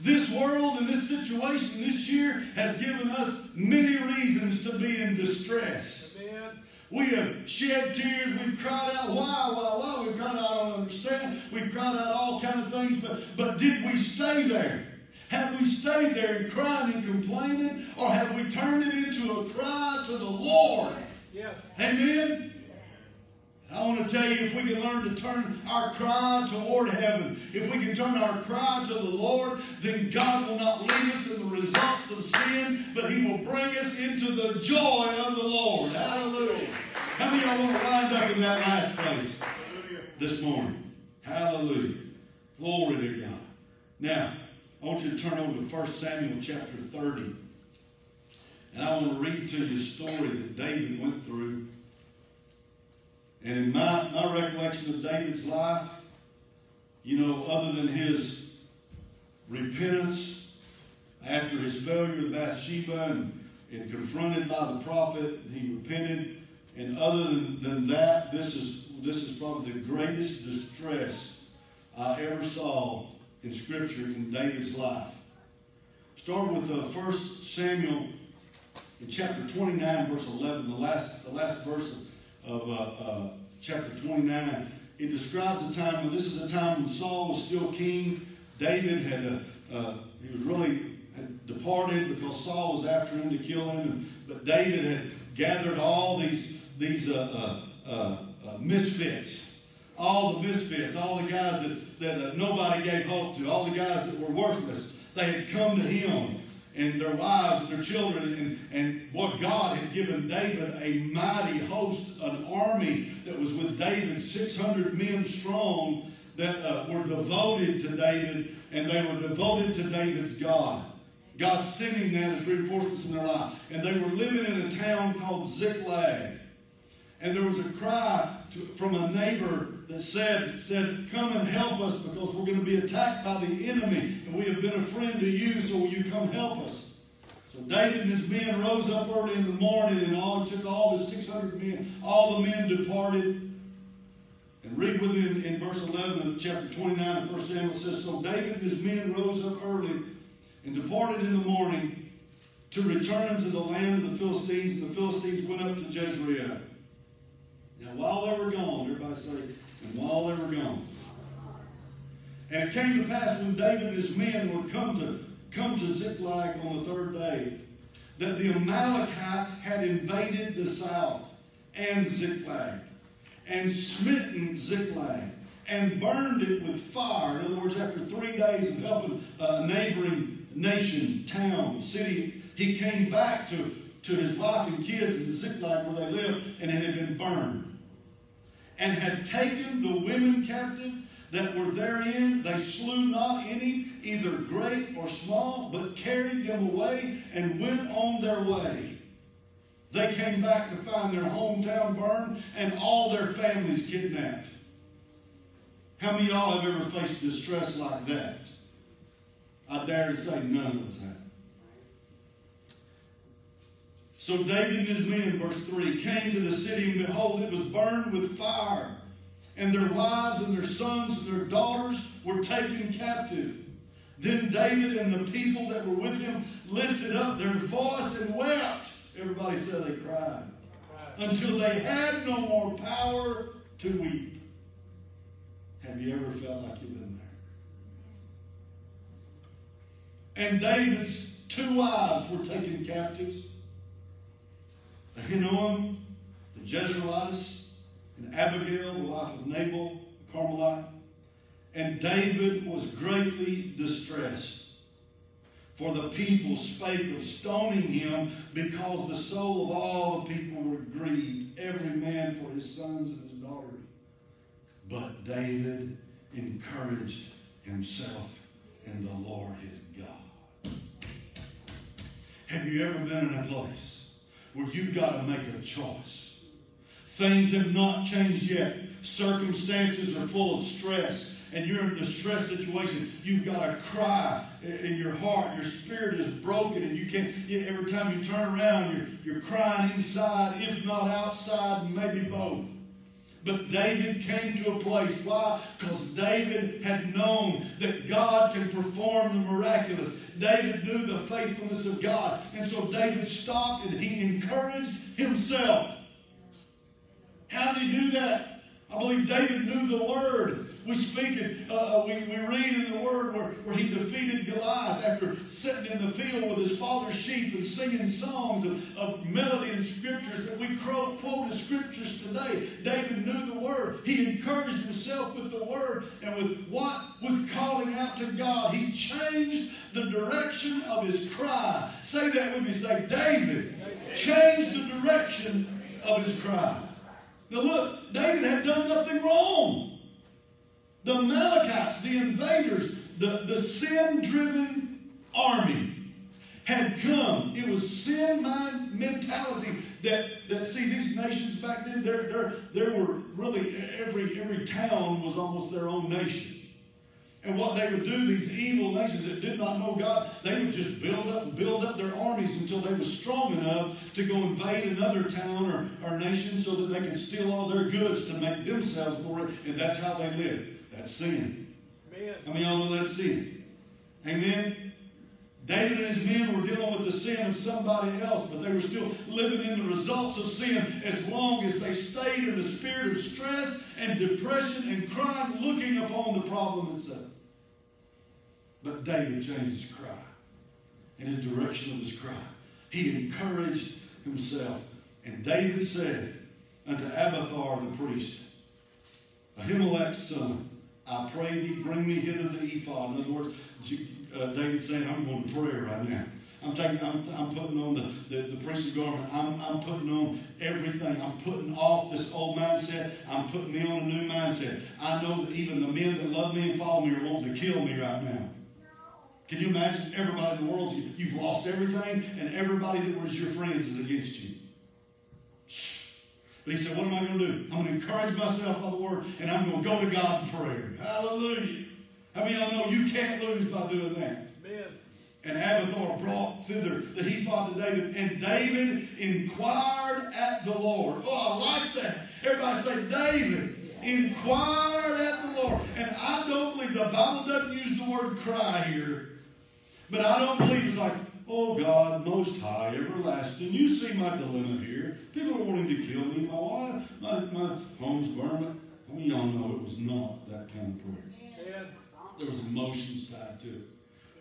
This world and this situation this year has given us many reasons to be in distress. Amen. We have shed tears. We've cried out, why, why, why? We've cried out, I don't understand. We've cried out all kind of things. But, but did we stay there? Have we stayed there and crying and complaining? Or have we turned it into a cry to the Lord? Yes. Amen? I want to tell you if we can learn to turn our cry toward heaven, if we can turn our cry to the Lord, then God will not leave us in the results of sin, but He will bring us into the joy of the Lord. Hallelujah. How many of y'all want to wind up in that last place this morning? Hallelujah. Glory to God. Now, I want you to turn over to 1 Samuel chapter 30. And I want to read to you a story that David went through. And in my, my recollection of David's life, you know, other than his repentance after his failure with Bathsheba and, and confronted by the prophet, he repented. And other than, than that, this is, this is probably the greatest distress I ever saw in Scripture in David's life. Start with uh, 1 Samuel in chapter 29, verse 11, the last, the last verse of, of uh, uh, chapter 29. It describes a time when this is a time when Saul was still king. David had, uh, uh, he was really departed because Saul was after him to kill him. But David had gathered all these, these uh, uh, uh, uh, misfits, all the misfits, all the guys that, that uh, nobody gave hope to, all the guys that were worthless. They had come to him and their wives and their children, and, and what God had given David a mighty host, an army that was with David, 600 men strong, that uh, were devoted to David, and they were devoted to David's God. God sending that as reinforcements in their life. And they were living in a town called Ziklag. And there was a cry to, from a neighbor that said, said, Come and help us because we're going to be attacked by the enemy. And we have been a friend to you, so will you come help us? So David and his men rose up early in the morning and all took all the 600 men. All the men departed. And read with me in, verse 11 of chapter 29 of 1 Samuel. It says, So David and his men rose up early and departed in the morning to return to the land of the Philistines. And the Philistines went up to Jezreel. Now, while they were gone, everybody say, and while they were gone. And it came to pass when David and his men were come to come to Ziklag on the third day, that the Amalekites had invaded the south and Ziklag, and smitten Ziklag, and burned it with fire. In other words, after three days of helping a neighboring nation, town, city, he came back to, to his wife and kids in Ziklag where they lived, and it had been burned. And had taken the women captive that were therein. They slew not any, either great or small, but carried them away and went on their way. They came back to find their hometown burned and all their families kidnapped. How many of y'all have ever faced distress like that? I dare to say none of us have. So David and his men, verse 3, came to the city, and behold, it was burned with fire. And their wives and their sons and their daughters were taken captive. Then David and the people that were with him lifted up their voice and wept. Everybody said they cried. Until they had no more power to weep. Have you ever felt like you've been there? And David's two wives were taken captives. Ahinoam, the Jezreelitess, and Abigail, the wife of Nabal, the Carmelite. And David was greatly distressed. For the people spake of stoning him because the soul of all the people were grieved, every man for his sons and his daughters. But David encouraged himself in the Lord his God. Have you ever been in a place where you've got to make a choice? Things have not changed yet. Circumstances are full of stress and you're in a distress situation, you've got to cry in your heart. Your spirit is broken, and you can't. Every time you turn around, you're, you're crying inside, if not outside, maybe both. But David came to a place. Why? Because David had known that God can perform the miraculous. David knew the faithfulness of God. And so David stopped and he encouraged himself. How did he do that? I believe David knew the word. We speak it, uh, uh, we, we read in the Word where, where he defeated Goliath after sitting in the field with his father's sheep and singing songs of, of melody and scriptures that we quote, quote as scriptures today. David knew the Word. He encouraged himself with the Word and with what? With calling out to God. He changed the direction of his cry. Say that with me. Say, David changed the direction of his cry. Now look, David had done nothing wrong. The Amalekites, the invaders, the, the sin driven army had come. It was sin mind mentality that, that see these nations back then, there, there, there were really every every town was almost their own nation. And what they would do, these evil nations that did not know God, they would just build up and build up their armies until they were strong enough to go invade another town or, or nation so that they could steal all their goods to make themselves more. And that's how they lived. That's sin. Amen. I mean, y'all know that's sin? Amen. David and his men were dealing with the sin of somebody else, but they were still living in the results of sin as long as they stayed in the spirit of stress and depression and crying, looking upon the problem itself. But David changed his cry in the direction of his cry. He encouraged himself. And David said unto Abiathar the priest, Ahimelech's son, I pray thee, bring me hither the ephod. In other words, uh, David saying, I'm going to prayer right now. I'm taking, I'm, I'm putting on the, the, the priestly garment. I'm, I'm putting on everything. I'm putting off this old mindset. I'm putting me on a new mindset. I know that even the men that love me and follow me are wanting to kill me right now. Can you imagine everybody in the world? You, you've lost everything, and everybody that was your friends is against you. But he said, What am I going to do? I'm going to encourage myself by the word, and I'm going to go to God in prayer. Hallelujah. I mean, I know you can't lose by doing that. Amen. And Abiathar brought thither the ephod to David, and David inquired at the Lord. Oh, I like that. Everybody say, David inquired at the Lord. And I don't believe the Bible doesn't use the word cry here, but I don't believe it's like, Oh God, most high, everlasting, you see my dilemma here. People are wanting to kill me. My wife, my, my home's burning. I mean, y'all know it was not that kind of prayer. There was emotions tied to it.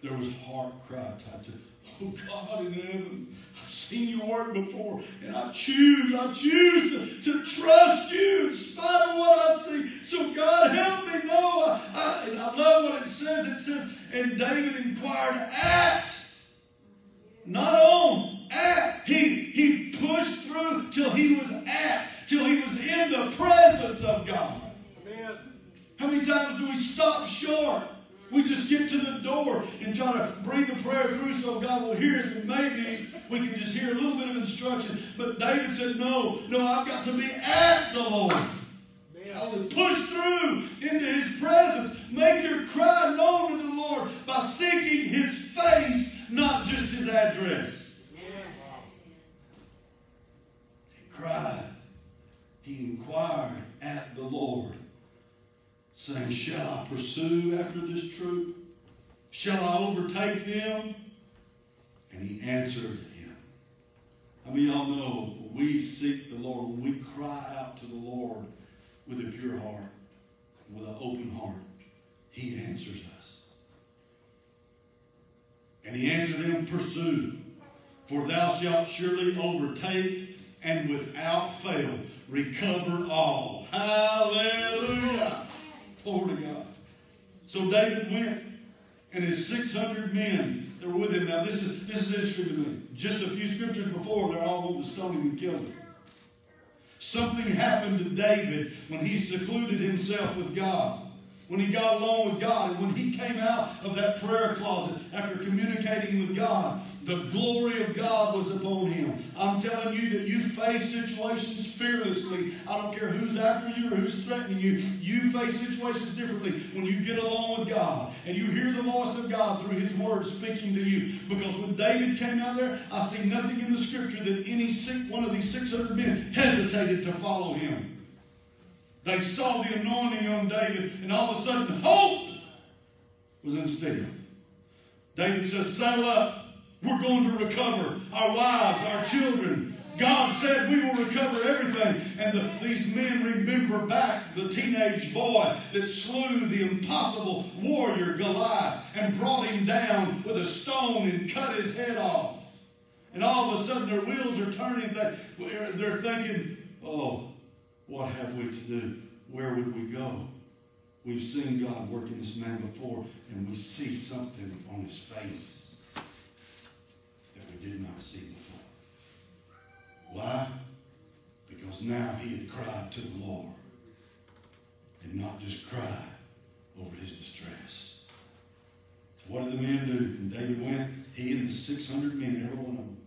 There was heart cry tied to it. Oh God in heaven, I've seen your work before, and I choose, I choose to, to trust you in spite of what I see. So God, help me know. I, I, I love what it says. It says, and David inquired at not on, at. He, he pushed through till he was at, till he was in the presence of God. How many times do we stop short? We just get to the door and try to bring a prayer through so God will hear us. And maybe we can just hear a little bit of instruction. But David said, No, no, I've got to be at the Lord. I will push through into his presence. Make your cry known to the Lord by seeking his face, not just his address. He cried. He inquired at the Lord saying, Shall I pursue after this troop? Shall I overtake them? And he answered him. I mean, y'all know we seek the Lord, when we cry out to the Lord with a pure heart, with an open heart, he answers us. And he answered him, Pursue, for thou shalt surely overtake and without fail recover all. Hallelujah. Glory to God. So David went, and his 600 men that were with him. Now, this is this is interesting to me. Just a few scriptures before, they're all going to stone him and kill him. Something happened to David when he secluded himself with God. When he got along with God, and when he came out of that prayer closet after communicating with God, the glory of God was upon him. I'm telling you that you face situations fearlessly. I don't care who's after you or who's threatening you. You face situations differently when you get along with God and you hear the voice of God through His Word speaking to you. Because when David came out there, I see nothing in the Scripture that any one of these 600 men hesitated to follow him. They saw the anointing on David, and all of a sudden, hope was instilled. David says, Saddle up. We're going to recover our wives, our children. God said we will recover everything. And the, these men remember back the teenage boy that slew the impossible warrior Goliath and brought him down with a stone and cut his head off. And all of a sudden their wheels are turning. They're thinking, oh, what have we to do? Where would we go? We've seen God work in this man before, and we see something on his face that we did not see before. Why? Because now he had cried to the Lord and not just cried over his distress. So what did the men do? And David went, he and the 600 men, every one of them,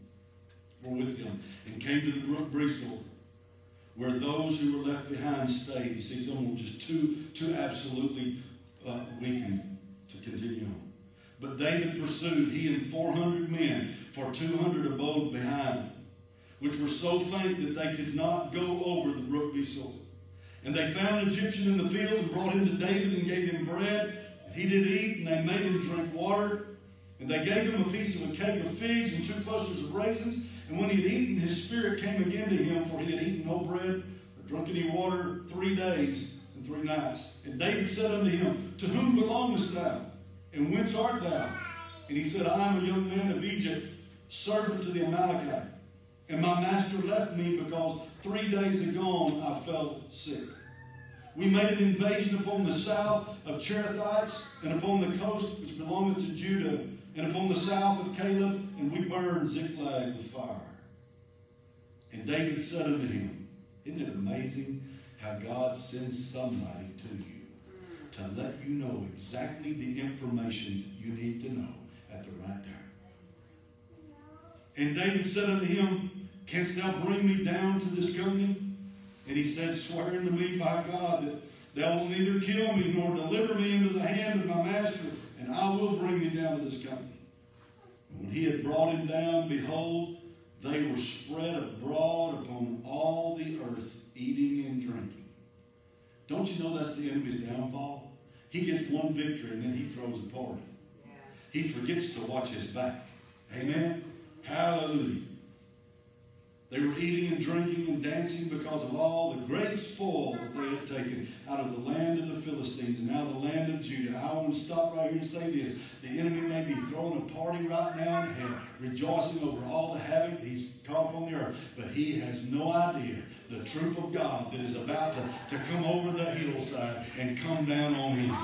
were with him, and came to the brook Besor, where those who were left behind stayed. You see, some were just too, too absolutely uh, weakened to continue on. But David pursued, he and 400 men, for 200 abode behind, which were so faint that they could not go over the brook Besor. And they found an Egyptian in the field and brought him to David and gave him bread. He did eat, and they made him drink water. And they gave him a piece of a cake of figs and two clusters of raisins. And when he had eaten, his spirit came again to him, for he had eaten no bread or drunk any water three days and three nights. And David said unto him, To whom belongest thou? And whence art thou? And he said, I am a young man of Egypt, servant to the Amalekite. And my master left me because three days agone I fell sick. We made an invasion upon the south of Cherethites and upon the coast which belongeth to Judah and upon the south of Caleb, and we burned Ziklag with fire. And David said unto him, Isn't it amazing how God sends somebody to you to let you know exactly the information you need to know at the right time? And David said unto him, Canst thou bring me down to this company? And he said, Swear unto me by God that thou wilt neither kill me nor deliver me into the hand of my master, and I will bring thee down to this company. And when he had brought him down, behold, they were spread abroad upon all the earth, eating and drinking. Don't you know that's the enemy's downfall? He gets one victory and then he throws a party. He forgets to watch his back. Amen? Hallelujah. They were eating and drinking and dancing because of all the great spoil that they had taken out of the land of the Philistines and out of the land of Judah. I want to stop right here and say this. The enemy may be throwing a party right now in hell, rejoicing over all the havoc he's caused on the earth, but he has no idea the troop of God that is about to, to come over the hillside and come down on him.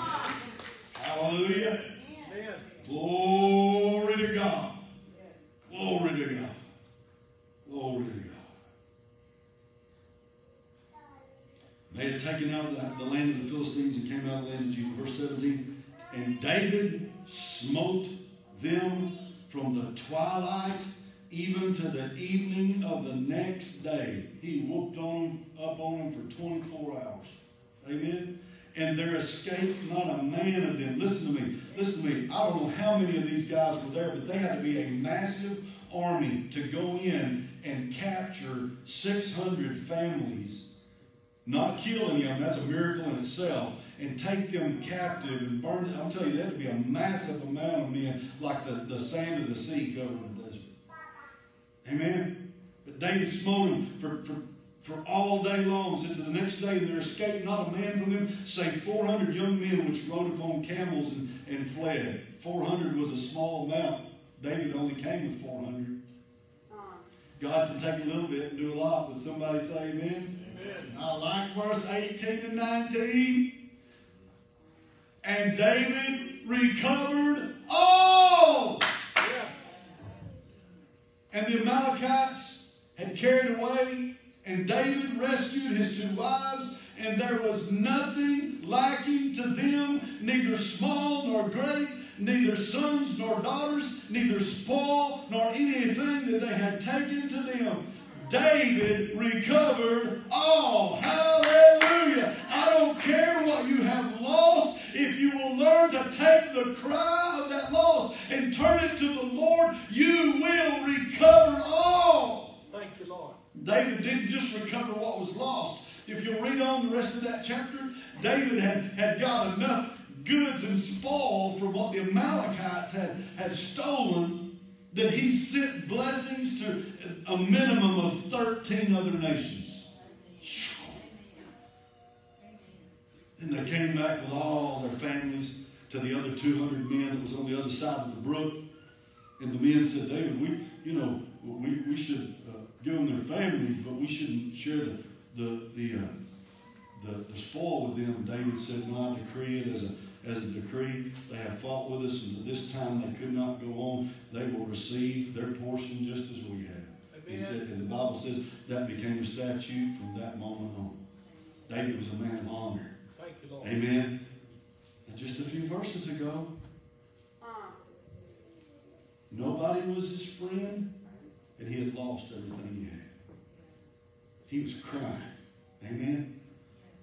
Hallelujah. Glory to God. Glory to God. Glory to God. They had taken out the, the land of the Philistines and came out of the land of Judah. Verse 17. And David smote them from the twilight even to the evening of the next day. He whooped on up on them for 24 hours. Amen. And there escaped not a man of them. Listen to me. Listen to me. I don't know how many of these guys were there, but they had to be a massive army to go in and capture 600 families, not kill any of them. That's a miracle in itself. and take them captive and burn them. I'll tell you, that'd be a massive amount of men, like the, the sand of the sea covering the desert. Amen. But David smote them for, for, for all day long. To the next day there escaped not a man from them, save 400 young men which rode upon camels and, and fled. 400 was a small amount. David only came with 400. Uh-huh. God can take a little bit and do a lot. Would somebody say amen? Amen. I like verse 18 and 19. And David recovered all. And the Amalekites had carried away, and David rescued his two wives, and there was nothing lacking to them, neither small nor great, neither sons nor daughters, neither spoil nor anything that they had taken to them. David recovered all. Hallelujah. I don't care what you have lost. If you will learn to take the cry of that loss and turn it to the Lord, you will recover all. Thank you, Lord. David didn't just recover what was lost. If you'll read on the rest of that chapter, David had, had got enough goods and spoil from what the Amalekites had, had stolen that he sent blessings to a minimum of 13 other nations. And they came back with all their families to the other 200 men that was on the other side of the brook. And the men said, David, we, you know, we, we should uh, give them their families, but we shouldn't share the, the, the, uh, the, the spoil with them. And David said, no, I decree it as a, as a decree. They have fought with us, and at this time they could not go on. They will receive their portion just as we have. He said, and the Bible says that became a statute from that moment on. David was a man of honor. Thank you, Lord. Amen. And just a few verses ago, nobody was his friend, and he had lost everything he had. He was crying. Amen.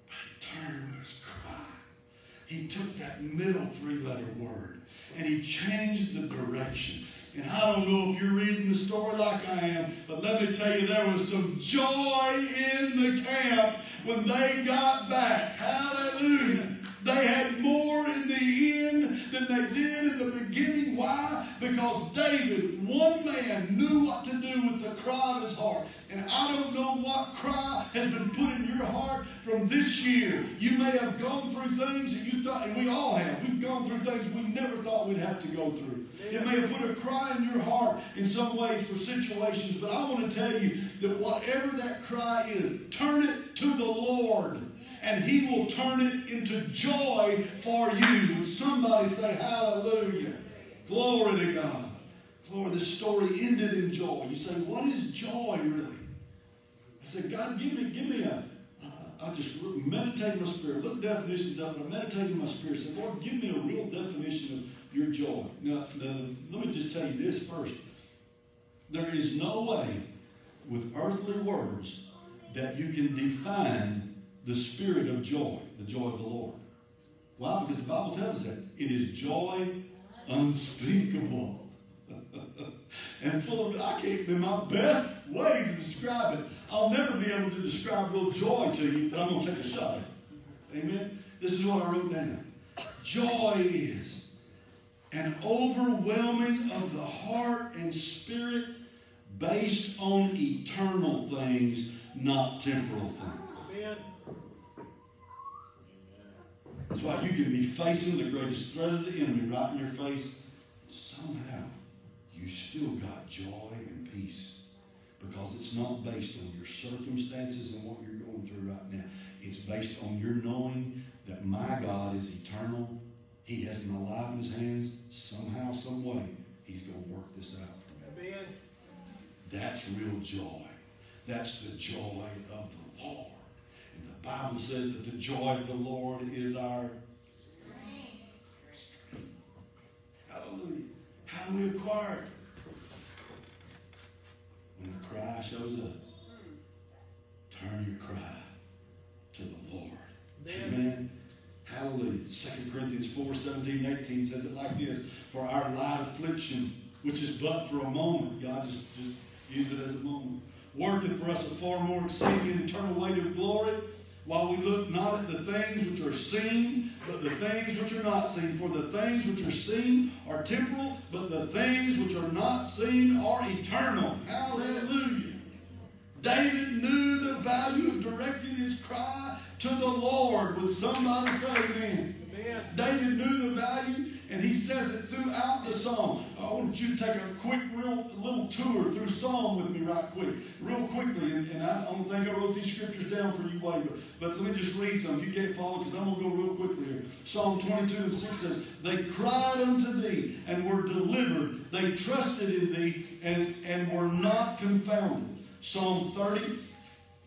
He turned his cry. He took that middle three-letter word and he changed the direction. And I don't know if you're reading the story like I am, but let me tell you, there was some joy in the camp when they got back. Hallelujah. They had more in the end than they did in the beginning. Why? Because David, one man, knew what to do with the cry of his heart. And I don't know what cry has been put in your heart from this year. You may have gone through things that you thought, and we all have. We've gone through things we never thought we'd have to go through. It may have put a cry in your heart in some ways for situations, but I want to tell you that whatever that cry is, turn it to the Lord and he will turn it into joy for you. Somebody say hallelujah? Glory to God. Glory, the story ended in joy. You say, what is joy really? I said, God, give me, give me a, I just meditate in my spirit. Look definitions up, and I meditate in my spirit. Said, Lord, give me a real definition of your joy. Now, now, let me just tell you this first. There is no way with earthly words that you can define the spirit of joy, the joy of the Lord. Why? Because the Bible tells us that it is joy unspeakable. and full of, I can't, in my best way to describe it, I'll never be able to describe real joy to you, but I'm going to take a shot at it. Amen? This is what I wrote down. Joy is an overwhelming of the heart and spirit based on eternal things, not temporal things. That's why you can be facing the greatest threat of the enemy right in your face. Somehow, you still got joy and peace because it's not based on your circumstances and what you're going through right now. It's based on your knowing that my God is eternal. He has my life in his hands. Somehow, some way, he's going to work this out for me. Amen. That's real joy. That's the joy of the Lord. The Bible says that the joy of the Lord is our strength. Hallelujah. How do we acquire it? When the cry shows up, turn your cry to the Lord. Amen. Amen. Hallelujah. 2 Corinthians 4 17 18 says it like this For our light affliction, which is but for a moment, God just, just use it as a moment, worketh for us a far more exceeding and eternal weight of glory, while we look not at the things which are seen, but the things which are not seen. For the things which are seen are temporal, but the things which are not seen are eternal. Hallelujah. David knew the value of directing his cry to the Lord. Would somebody say amen? Amen. David knew the value, and he says it throughout the psalm. I want you to take a quick, real little tour through Psalm with me, right quick, real quickly. And, and I don't think I wrote these scriptures down for you, but, but let me just read some. You can't follow because I'm going to go real quickly here. Psalm 22 and 6 says, They cried unto thee and were delivered. They trusted in thee and, and were not confounded. Psalm 30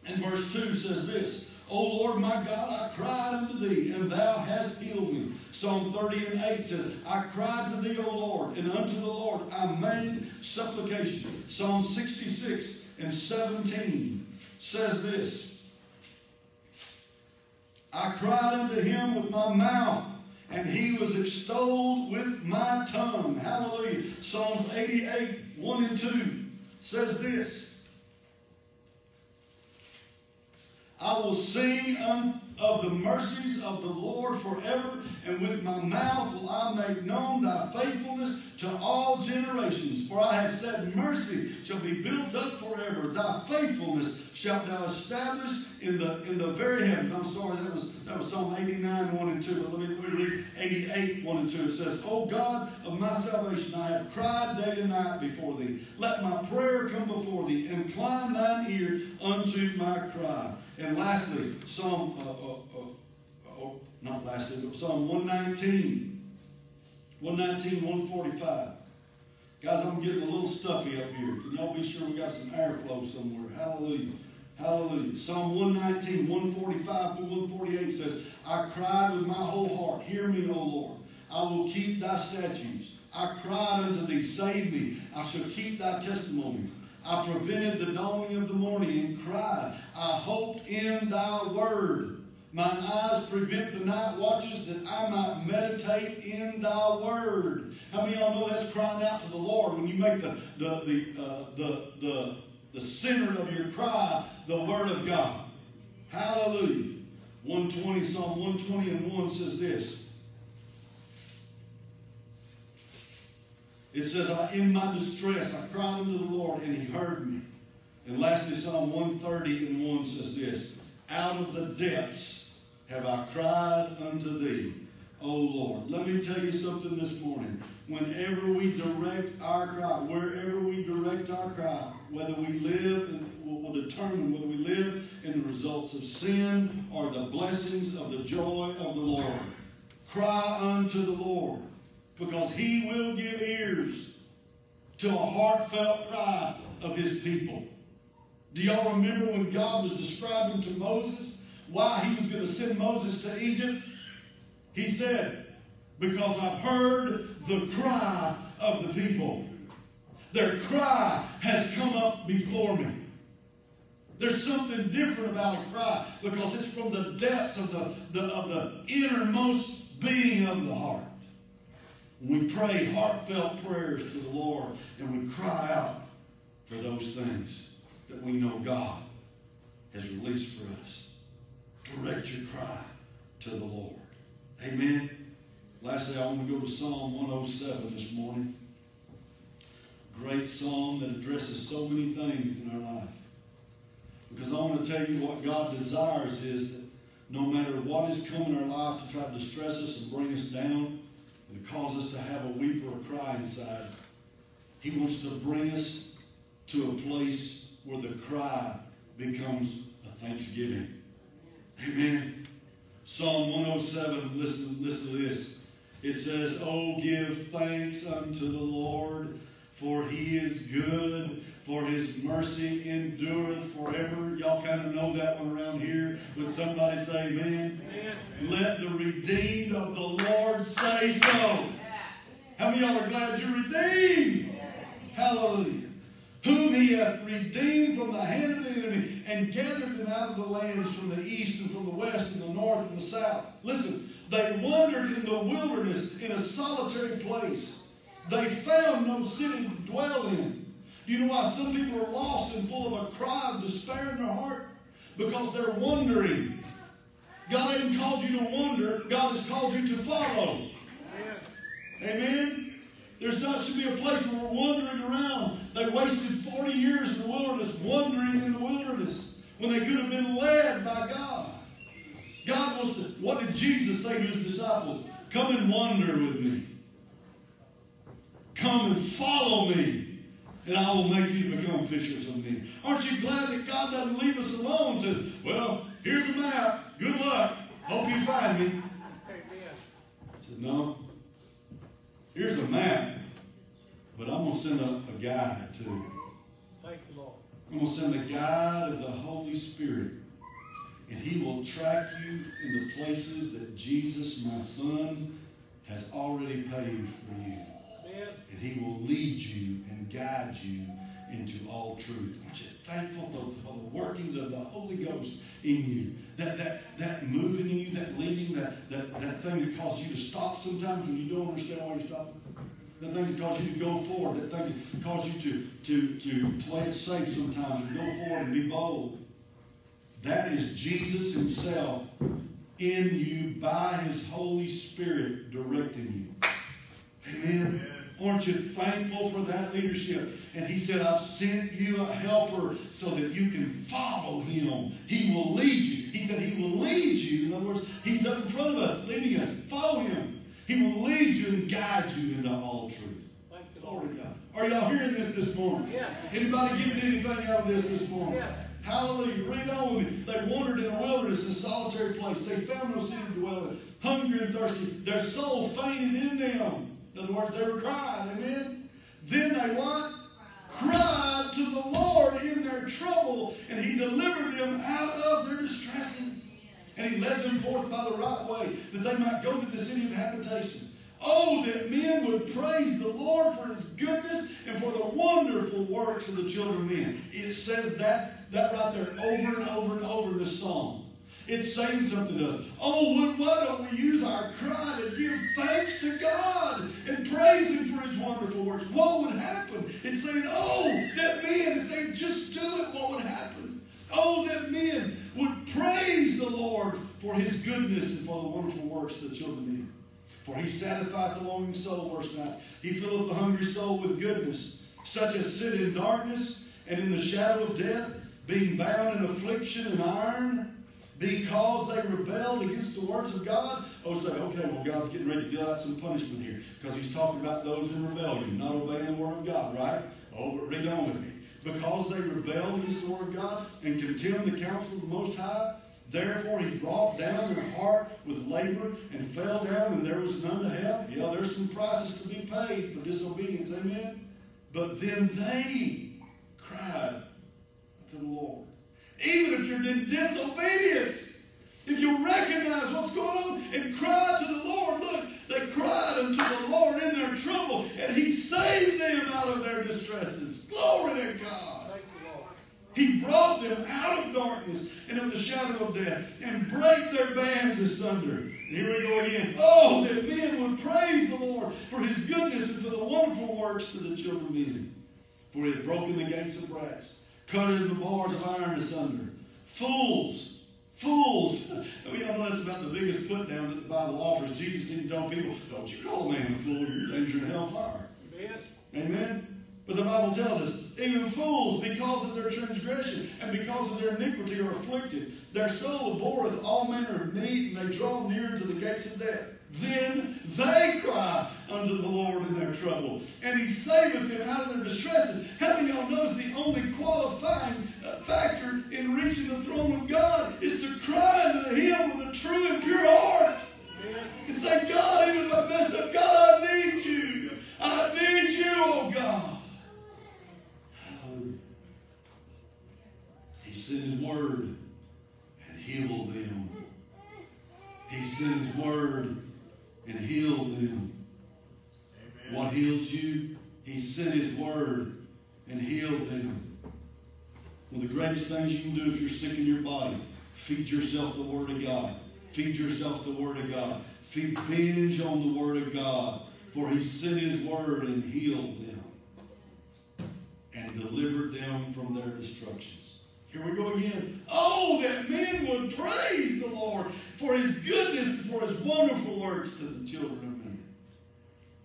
and verse 2 says this O Lord my God, I cried unto thee, and thou hast healed me. Psalm 30 and 8 says, I cried to thee, O Lord, and unto the Lord I made supplication. Psalm 66 and 17 says this I cried unto him with my mouth, and he was extolled with my tongue. Hallelujah. Psalms 88, 1 and 2 says this. I will sing of the mercies of the Lord forever, and with my mouth will I make known thy faithfulness to all generations. For I have said, Mercy shall be built up forever. Thy faithfulness shalt thou establish in the in the very heavens. I'm sorry, that was that was Psalm 89, 1 and 2. But let me, let me read 88, 1 and 2. It says, O God of my salvation, I have cried day and night before thee. Let my prayer come before thee. Incline thine ear unto my cry. And lastly, Psalm, uh, uh, uh, oh, not lastly, but Psalm 119. 119, 145. Guys, I'm getting a little stuffy up here. Can y'all be sure we got some airflow somewhere? Hallelujah. Hallelujah. Psalm 119, 145 through 148 says, I cried with my whole heart, Hear me, O Lord. I will keep thy statutes. I cried unto thee, Save me. I shall keep thy testimonies. I prevented the dawning of the morning and cried. I hoped in thy word. Mine eyes prevent the night watches that I might meditate in thy word. How many of y'all know that's crying out to the Lord when you make the, the, the, uh, the, the, the center of your cry the word of God? Hallelujah. 120, Psalm 120 and 1 says this. It says, in my distress, I cried unto the Lord, and he heard me. And lastly, Psalm 130 and 1 says this, Out of the depths have I cried unto thee, O Lord. Let me tell you something this morning. Whenever we direct our cry, wherever we direct our cry, whether we live, will will determine whether we live in the results of sin or the blessings of the joy of the Lord. Cry unto the Lord, because he will give ears to a heartfelt cry of his people. Do y'all remember when God was describing to Moses why he was going to send Moses to Egypt? He said, Because I've heard the cry of the people. Their cry has come up before me. There's something different about a cry because it's from the depths of the, the, of the innermost being of the heart. We pray heartfelt prayers to the Lord and we cry out for those things that we know God has released for us. Direct your cry to the Lord. Amen. Lastly, I want to go to Psalm 107 this morning. Great psalm that addresses so many things in our life. Because I want to tell you what God desires is that no matter what has come in our life to try to distress us and bring us down and cause us to have a weep or a cry inside, He wants to bring us to a place where the cry becomes a thanksgiving. Amen. Psalm 107, listen, listen to this. It says, Oh, give thanks unto the Lord, for he is good, for his mercy endureth forever. Y'all kind of know that one around here. Would somebody say amen? Amen. Let the redeemed of the Lord say so. How many of y'all are glad you're redeemed? Hallelujah. Whom he hath redeemed from the hand of the enemy and gathered them out of the lands from the east and from the west and the north and the south. Listen, they wandered in the wilderness in a solitary place. They found no city to dwell in. You know why some people are lost and full of a cry of despair in their heart? Because they're wondering. God hasn't called you to wonder. God has called you to follow. Amen. There's not should be a place where we're wandering around. They wasted 40 years in the wilderness, wandering in the wilderness, when they could have been led by God. God wants to, what did Jesus say to his disciples? Come and wander with me. Come and follow me, and I will make you become fishers of men. Aren't you glad that God doesn't leave us alone says, Well, here's a map. Good luck. Hope you find me. I said, No. Here's a map, but I'm going to send a, a guide too. Thank you, Lord. I'm going to send the guide of the Holy Spirit. And he will track you in the places that Jesus, my son, has already paved for you. Amen. And he will lead you and guide you into all truth. Aren't you thankful for, the workings of the Holy Ghost in you? That, that, that moving in you, that leading, that, that, that thing that causes you to stop sometimes when you don't understand why you're stopping. The things that cause you to go forward. That things that cause you to, to, to play it safe sometimes or go forward and be bold. That is Jesus himself in you by his Holy Spirit directing you. Amen. Aren't you thankful for that leadership? And he said, I've sent you a helper so that you can follow him. He will lead you. He said he will lead you. In other words, he's up in front of us, leading us. Follow him. He will lead you and guide you into all truth. Glory to God. Are y'all hearing this this morning? Yeah. Anybody getting anything out of this this morning? Yeah. Hallelujah. Read on with me. They wandered in a wilderness, a solitary place. They found no city to dwell in. Hungry and thirsty. Their soul fainted in them. In other words, they were crying. Amen. Then they what? Cried to the Lord in their trouble, and He delivered them out of their distresses. And He led them forth by the right way, that they might go to the city of habitation. Oh, that men would praise the Lord for His goodness and for the wonderful works of the children of men. It says that, that right there over and over and over in this song. It's saying something to us. Oh, would- why don't we use our cry to give thanks to God and praise Him for His wonderful works? What would happen? It's saying, oh, that men, if they just do it, what would happen? Oh, that men would praise the Lord for His goodness and for the wonderful works of the children men. For He satisfieth the longing soul, verse 9. He filleth the hungry soul with goodness, such as sit in darkness and in the shadow of death, being bound in affliction and iron because they rebelled against the words of God. Oh, say, okay, well, God's getting ready to deal out some punishment here because he's talking about those in rebellion, not obeying the word of God, right? Oh, but read on with me. Because they rebelled against the word of God and contemned the counsel of the Most High, therefore he brought down their heart with labor and fell down, and there was none to help. Yeah, there's some prices to be paid for disobedience, amen? But then they cried to the Lord. Even if you're in disobedience, if you recognize what's going on and cry to the Lord, look, they cried unto the Lord in their trouble, and He saved them out of their distresses. Glory to God. Thank you, Lord. He brought them out of darkness and of the shadow of death and break their bands asunder. And here we go again. Oh, that men would praise the Lord for his goodness and for the wonderful works to the children of men. For he had broken the gates of brass, cut in the bars of iron asunder. Fools, fools. I mean, I know that's about the biggest put down that the Bible offers. Jesus even told people, don't you call a man a fool, you're danger in hellfire. Amen. Amen. But the Bible tells us, even fools, because of their transgression and because of their iniquity, are afflicted. Their soul abhorreth all manner of meat, and they draw near to the gates of death. Then they cry unto the Lord in their trouble, and He saveth them out of their distresses. How many y'all knows the only qualifying uh, factor in reaching the throne of God is to cry unto Him with a true and pure heart? And say, God, even if I messed up, God, I need you. I need you, oh God. Hallelujah. He sent his word and healed them. He sent his word and healed them. What heals you? He sent his word and healed them. One of the greatest things you can do if you're sick in your body, feed yourself the word of God. Feed yourself the word of God. Feed binge on the word of God. For he sent his word and healed them and delivered them from their destructions. Here we go again. Oh, that men would praise the Lord for his goodness and for his wonderful works to the children of men.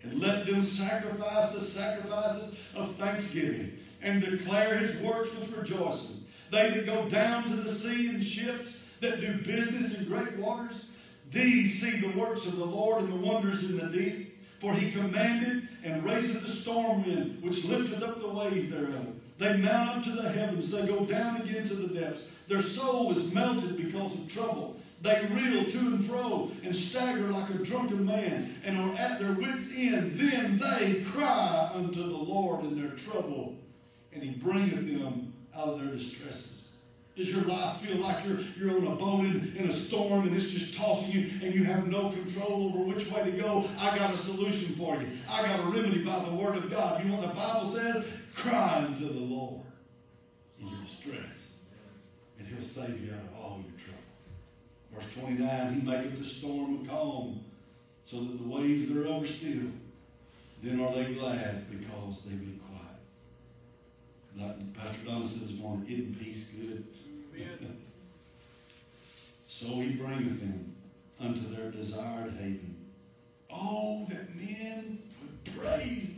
And let them sacrifice the sacrifices of thanksgiving and declare his works with rejoicing. They that go down to the sea in ships, that do business in great waters, these see the works of the Lord and the wonders in the deep. For he commanded and raiseth the storm wind, which lifteth up the waves thereof. They mount up to the heavens, they go down again to the depths. Their soul is melted because of trouble. They reel to and fro and stagger like a drunken man and are at their wits' end. Then they cry unto the Lord in their trouble, and he bringeth them out of their distresses. Does your life feel like you're, you're on a boat in, in a storm and it's just tossing you and you have no control over which way to go? I got a solution for you. I got a remedy by the Word of God. You know what the Bible says? Cry unto the Lord in your distress, and He'll save you out of all your trouble. Verse 29, He maketh the storm a calm, so that the waves thereof are still. Then are they glad because they be quiet. Like Pastor Donna said this morning, isn't peace good? so he bringeth them unto their desired haven. Oh, that men would praise the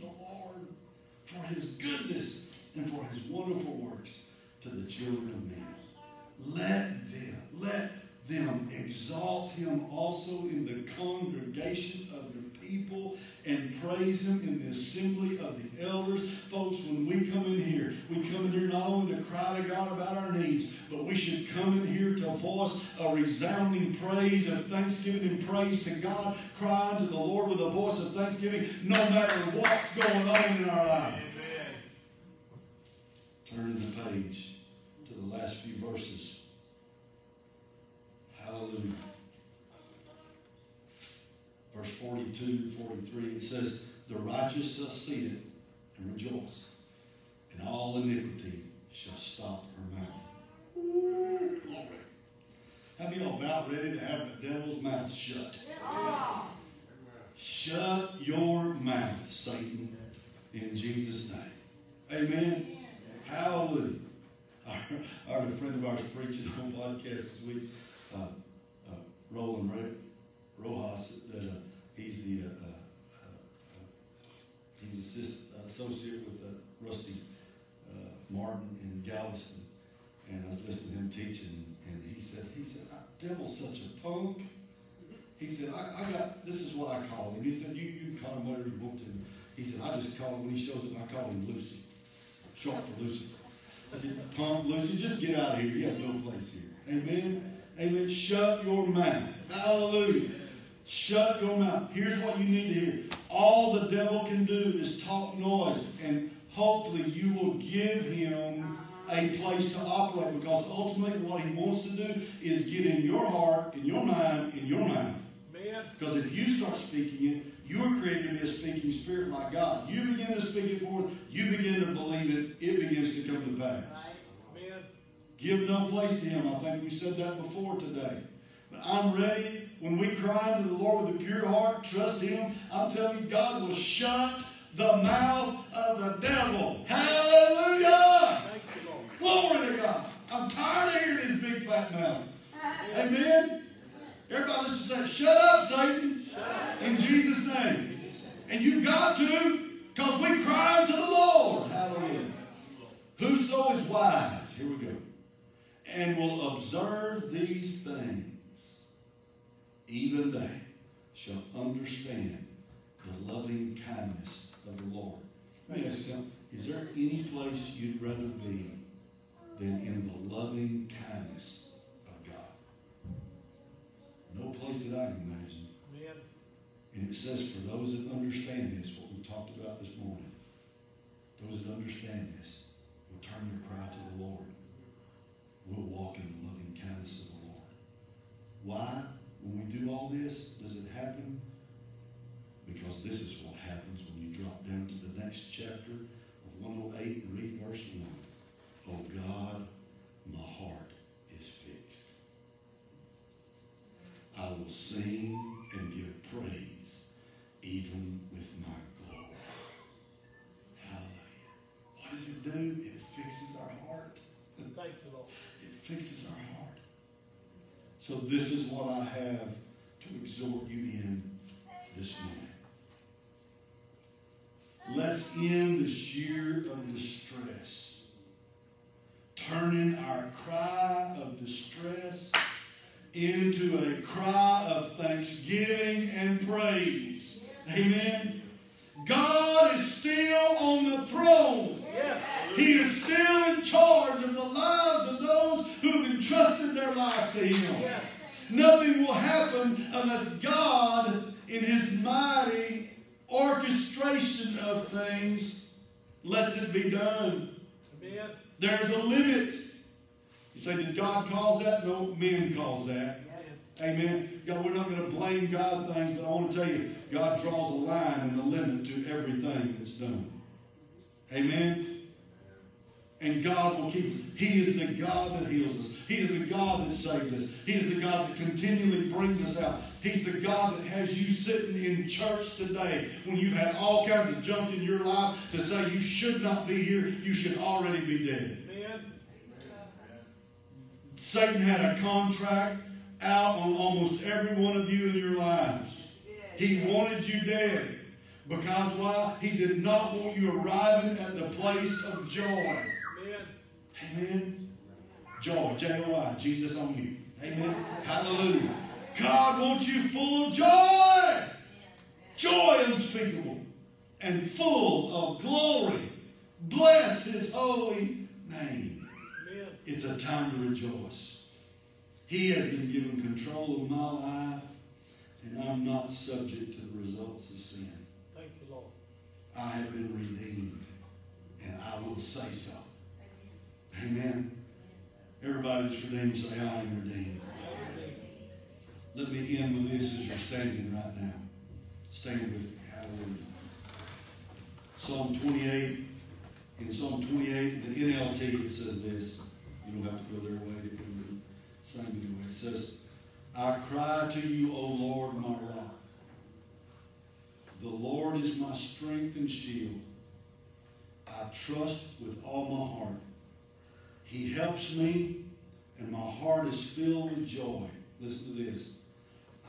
Lord for his goodness and for his wonderful works to the children of men. Let them, let them exalt him also in the congregation of the people and praise him in the assembly of the elders. Folks, when we come in here, we come in here not only to cry to God about our needs, but we should come in here to voice a resounding praise of thanksgiving and praise to God, crying to the Lord with a voice of thanksgiving, no matter what's going on in our life. Turn the page to the last few verses. Hallelujah. Verse 42, 43, it says, The righteous shall see it and rejoice, and all iniquity shall stop her mouth. Ooh, glory. How many y'all about ready to have the devil's mouth shut? Shut your mouth, Satan, in Jesus' name. Amen. Hallelujah. Our, our friend of ours preaching on podcast this week, uh, uh, Roland Ro- Rojas, uh, he's the uh, uh, uh, he's assist, associate with Rusty Martin in Galveston, and I was listening to him teaching, and he said he said devil's such a punk. He said I, I got this is what I call him. He said you you can call him whatever you want to. He said I just call him when he shows up. I call him Lucy, short for Lucy. Punk, Lucy, just get out of here. You have no place here. Amen. Amen. Shut your mouth. Hallelujah. Shut your mouth. Here's what you need to hear. All the devil can do is talk noise, and hopefully you will give him a place to operate because ultimately what he wants to do is get in your heart, in your mind, in your mouth. Because if you start speaking it, you are created to be a speaking spirit like God. You begin to speak it forth, you begin to believe it, it begins to come to pass. Give no place to him. I think we said that before today. But I'm ready when we cry to the Lord with a pure heart, trust him. I'm telling you, God will shut the mouth of the devil. Hallelujah! Glory to God. I'm tired of hearing his big fat mouth. Amen. Everybody just say, shut up, Satan. In Jesus' name. And you've got to, because we cry unto the Lord. Hallelujah. Whoso is wise, here we go, and will observe these things, even they shall understand the loving kindness of the Lord. Let me ask you. Is there any place you'd rather be than in the loving kindness of God? No place that I can imagine. And it says, for those that understand this, what we talked about this morning, those that understand this will turn their cry to the Lord. We'll walk in the loving kindness of the Lord. Why, when we do all this, does it happen? Because this is what happens when you drop down to the next chapter of 108 and read verse 1. Oh God, my heart is fixed. I will sing and give praise even with my glory. Hallelujah. What does it do? It fixes our heart. Thank you, Lord. It fixes our heart. So this is what I have to exhort you in this morning. Let's end this year of distress, turning our cry of distress into a cry of thanksgiving and praise. Amen. God is still on the throne. He is still in charge of the lives of those who have entrusted their life to Him. Nothing will happen unless God, in His mighty orchestration of things, lets it be done. Amen. There's a limit. You say, did God cause that? No, men cause that. Amen. God, we're not going to blame God things, but I want to tell you, God draws a line and a limit to everything that's done. Amen. And God will keep. He is the God that heals us. He is the God that saved us. He is the God that continually brings us out. He's the God that has you sitting in church today when you've had all kinds of junk in your life to say you should not be here. You should already be dead. Amen. Satan had a contract out on almost every one of you in your lives. He wanted you dead. Because why? He did not want you arriving at the place of joy. Amen. Amen. Joy, J O I, Jesus on you. Amen. Hallelujah. God wants you full of joy. Joy unspeakable and full of glory. Bless his holy name. Amen. It's a time to rejoice. He has been given control of my life, and I'm not subject to the results of sin. Thank you, Lord. I have been redeemed, and I will say so. Amen. Everybody that's redeemed say, I am redeemed. Let me end with this as you're standing right now. Stand with me. Hallelujah. Psalm 28. In Psalm 28, the NLT, it says this. You don't have to go there way. It can be same anyway. It says, I cry to you, O Lord, my rock. The Lord is my strength and shield. I trust with all my heart. He helps me, and my heart is filled with joy. Listen to this.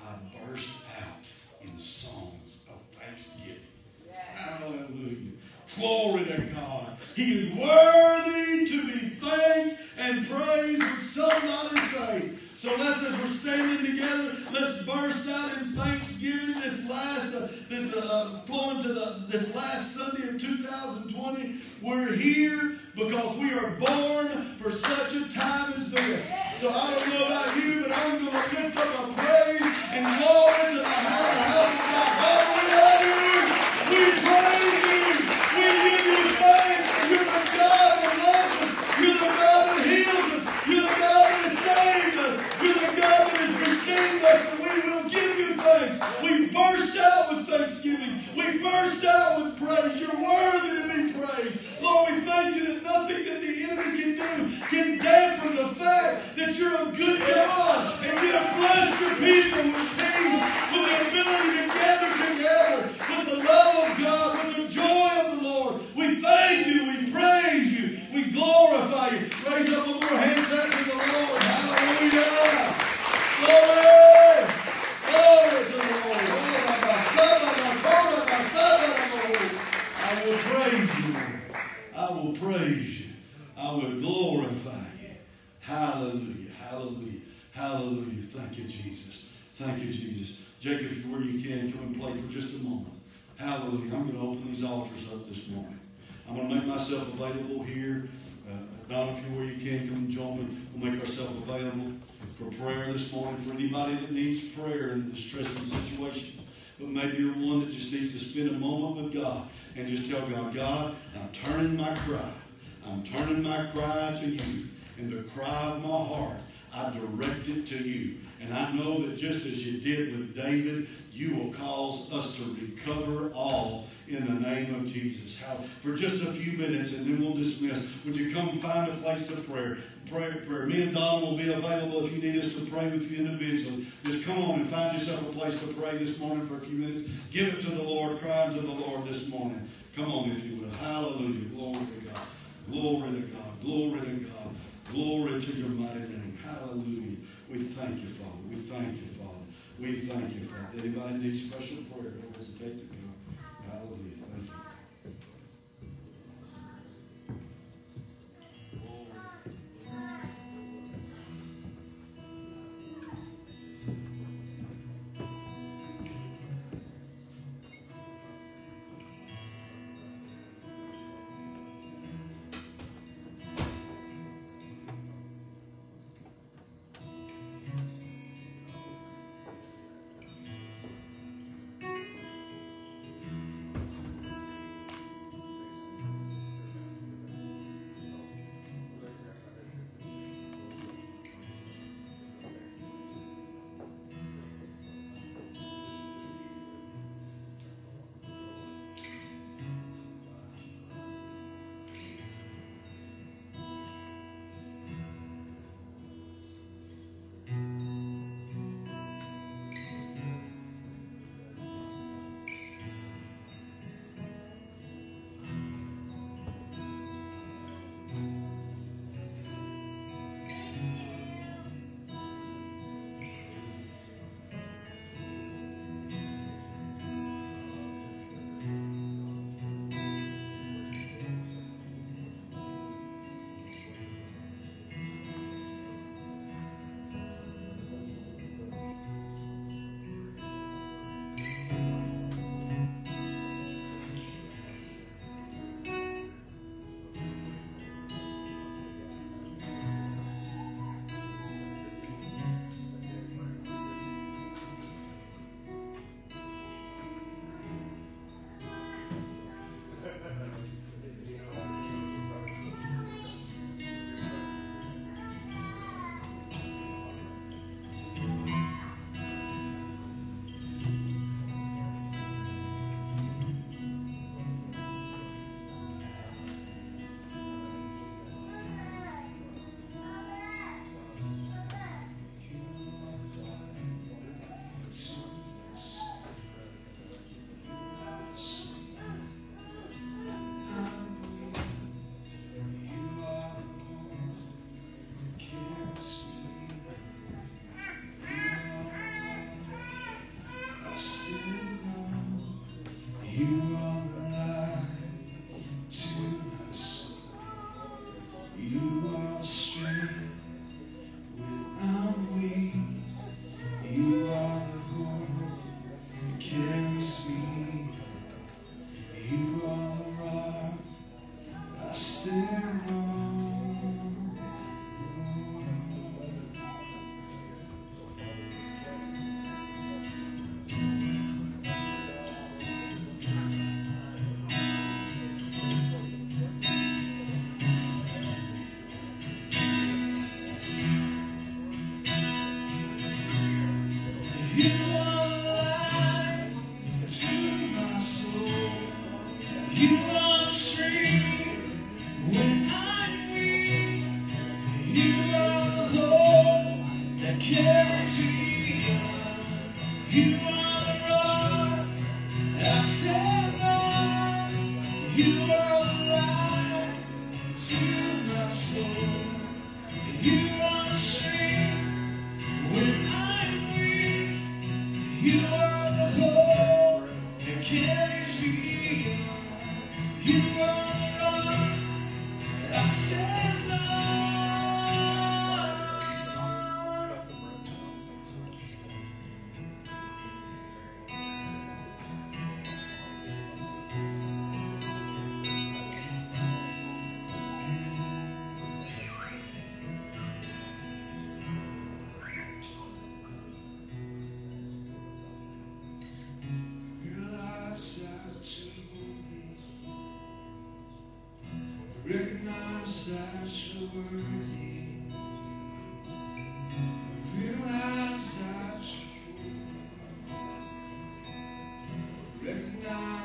I burst out in songs of thanksgiving. Hallelujah. Glory to God. He is worthy to be thanked and praised. Would somebody say? So let's, as we're standing together, let's burst out in thanksgiving this last, uh, this uh, to the this last Sunday of 2020. We're here because we are born for such a time as this. So I don't know about us to pray with you individually. Just come on and find yourself a place to pray this morning for a few minutes. Give it to the Lord. Cry to the Lord this morning. Come on, if you will. Hallelujah. Glory to God. Glory to God. Glory to God. Glory to your mighty name. Hallelujah. We thank you, Father. We thank you, Father. We thank you, Father. Anybody need special prayer?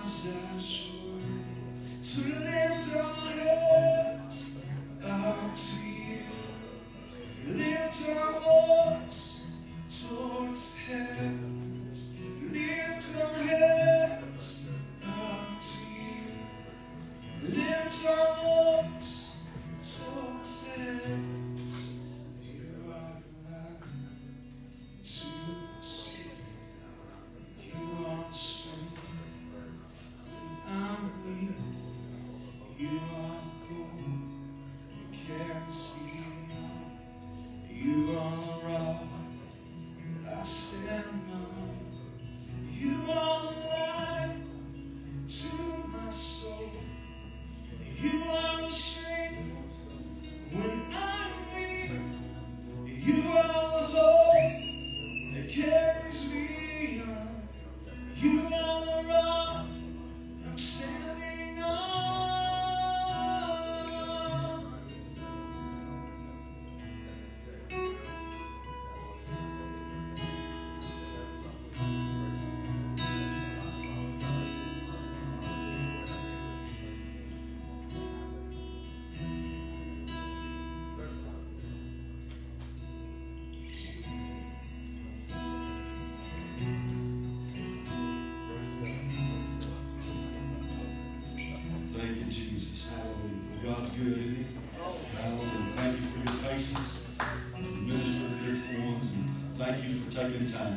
So we lift our you time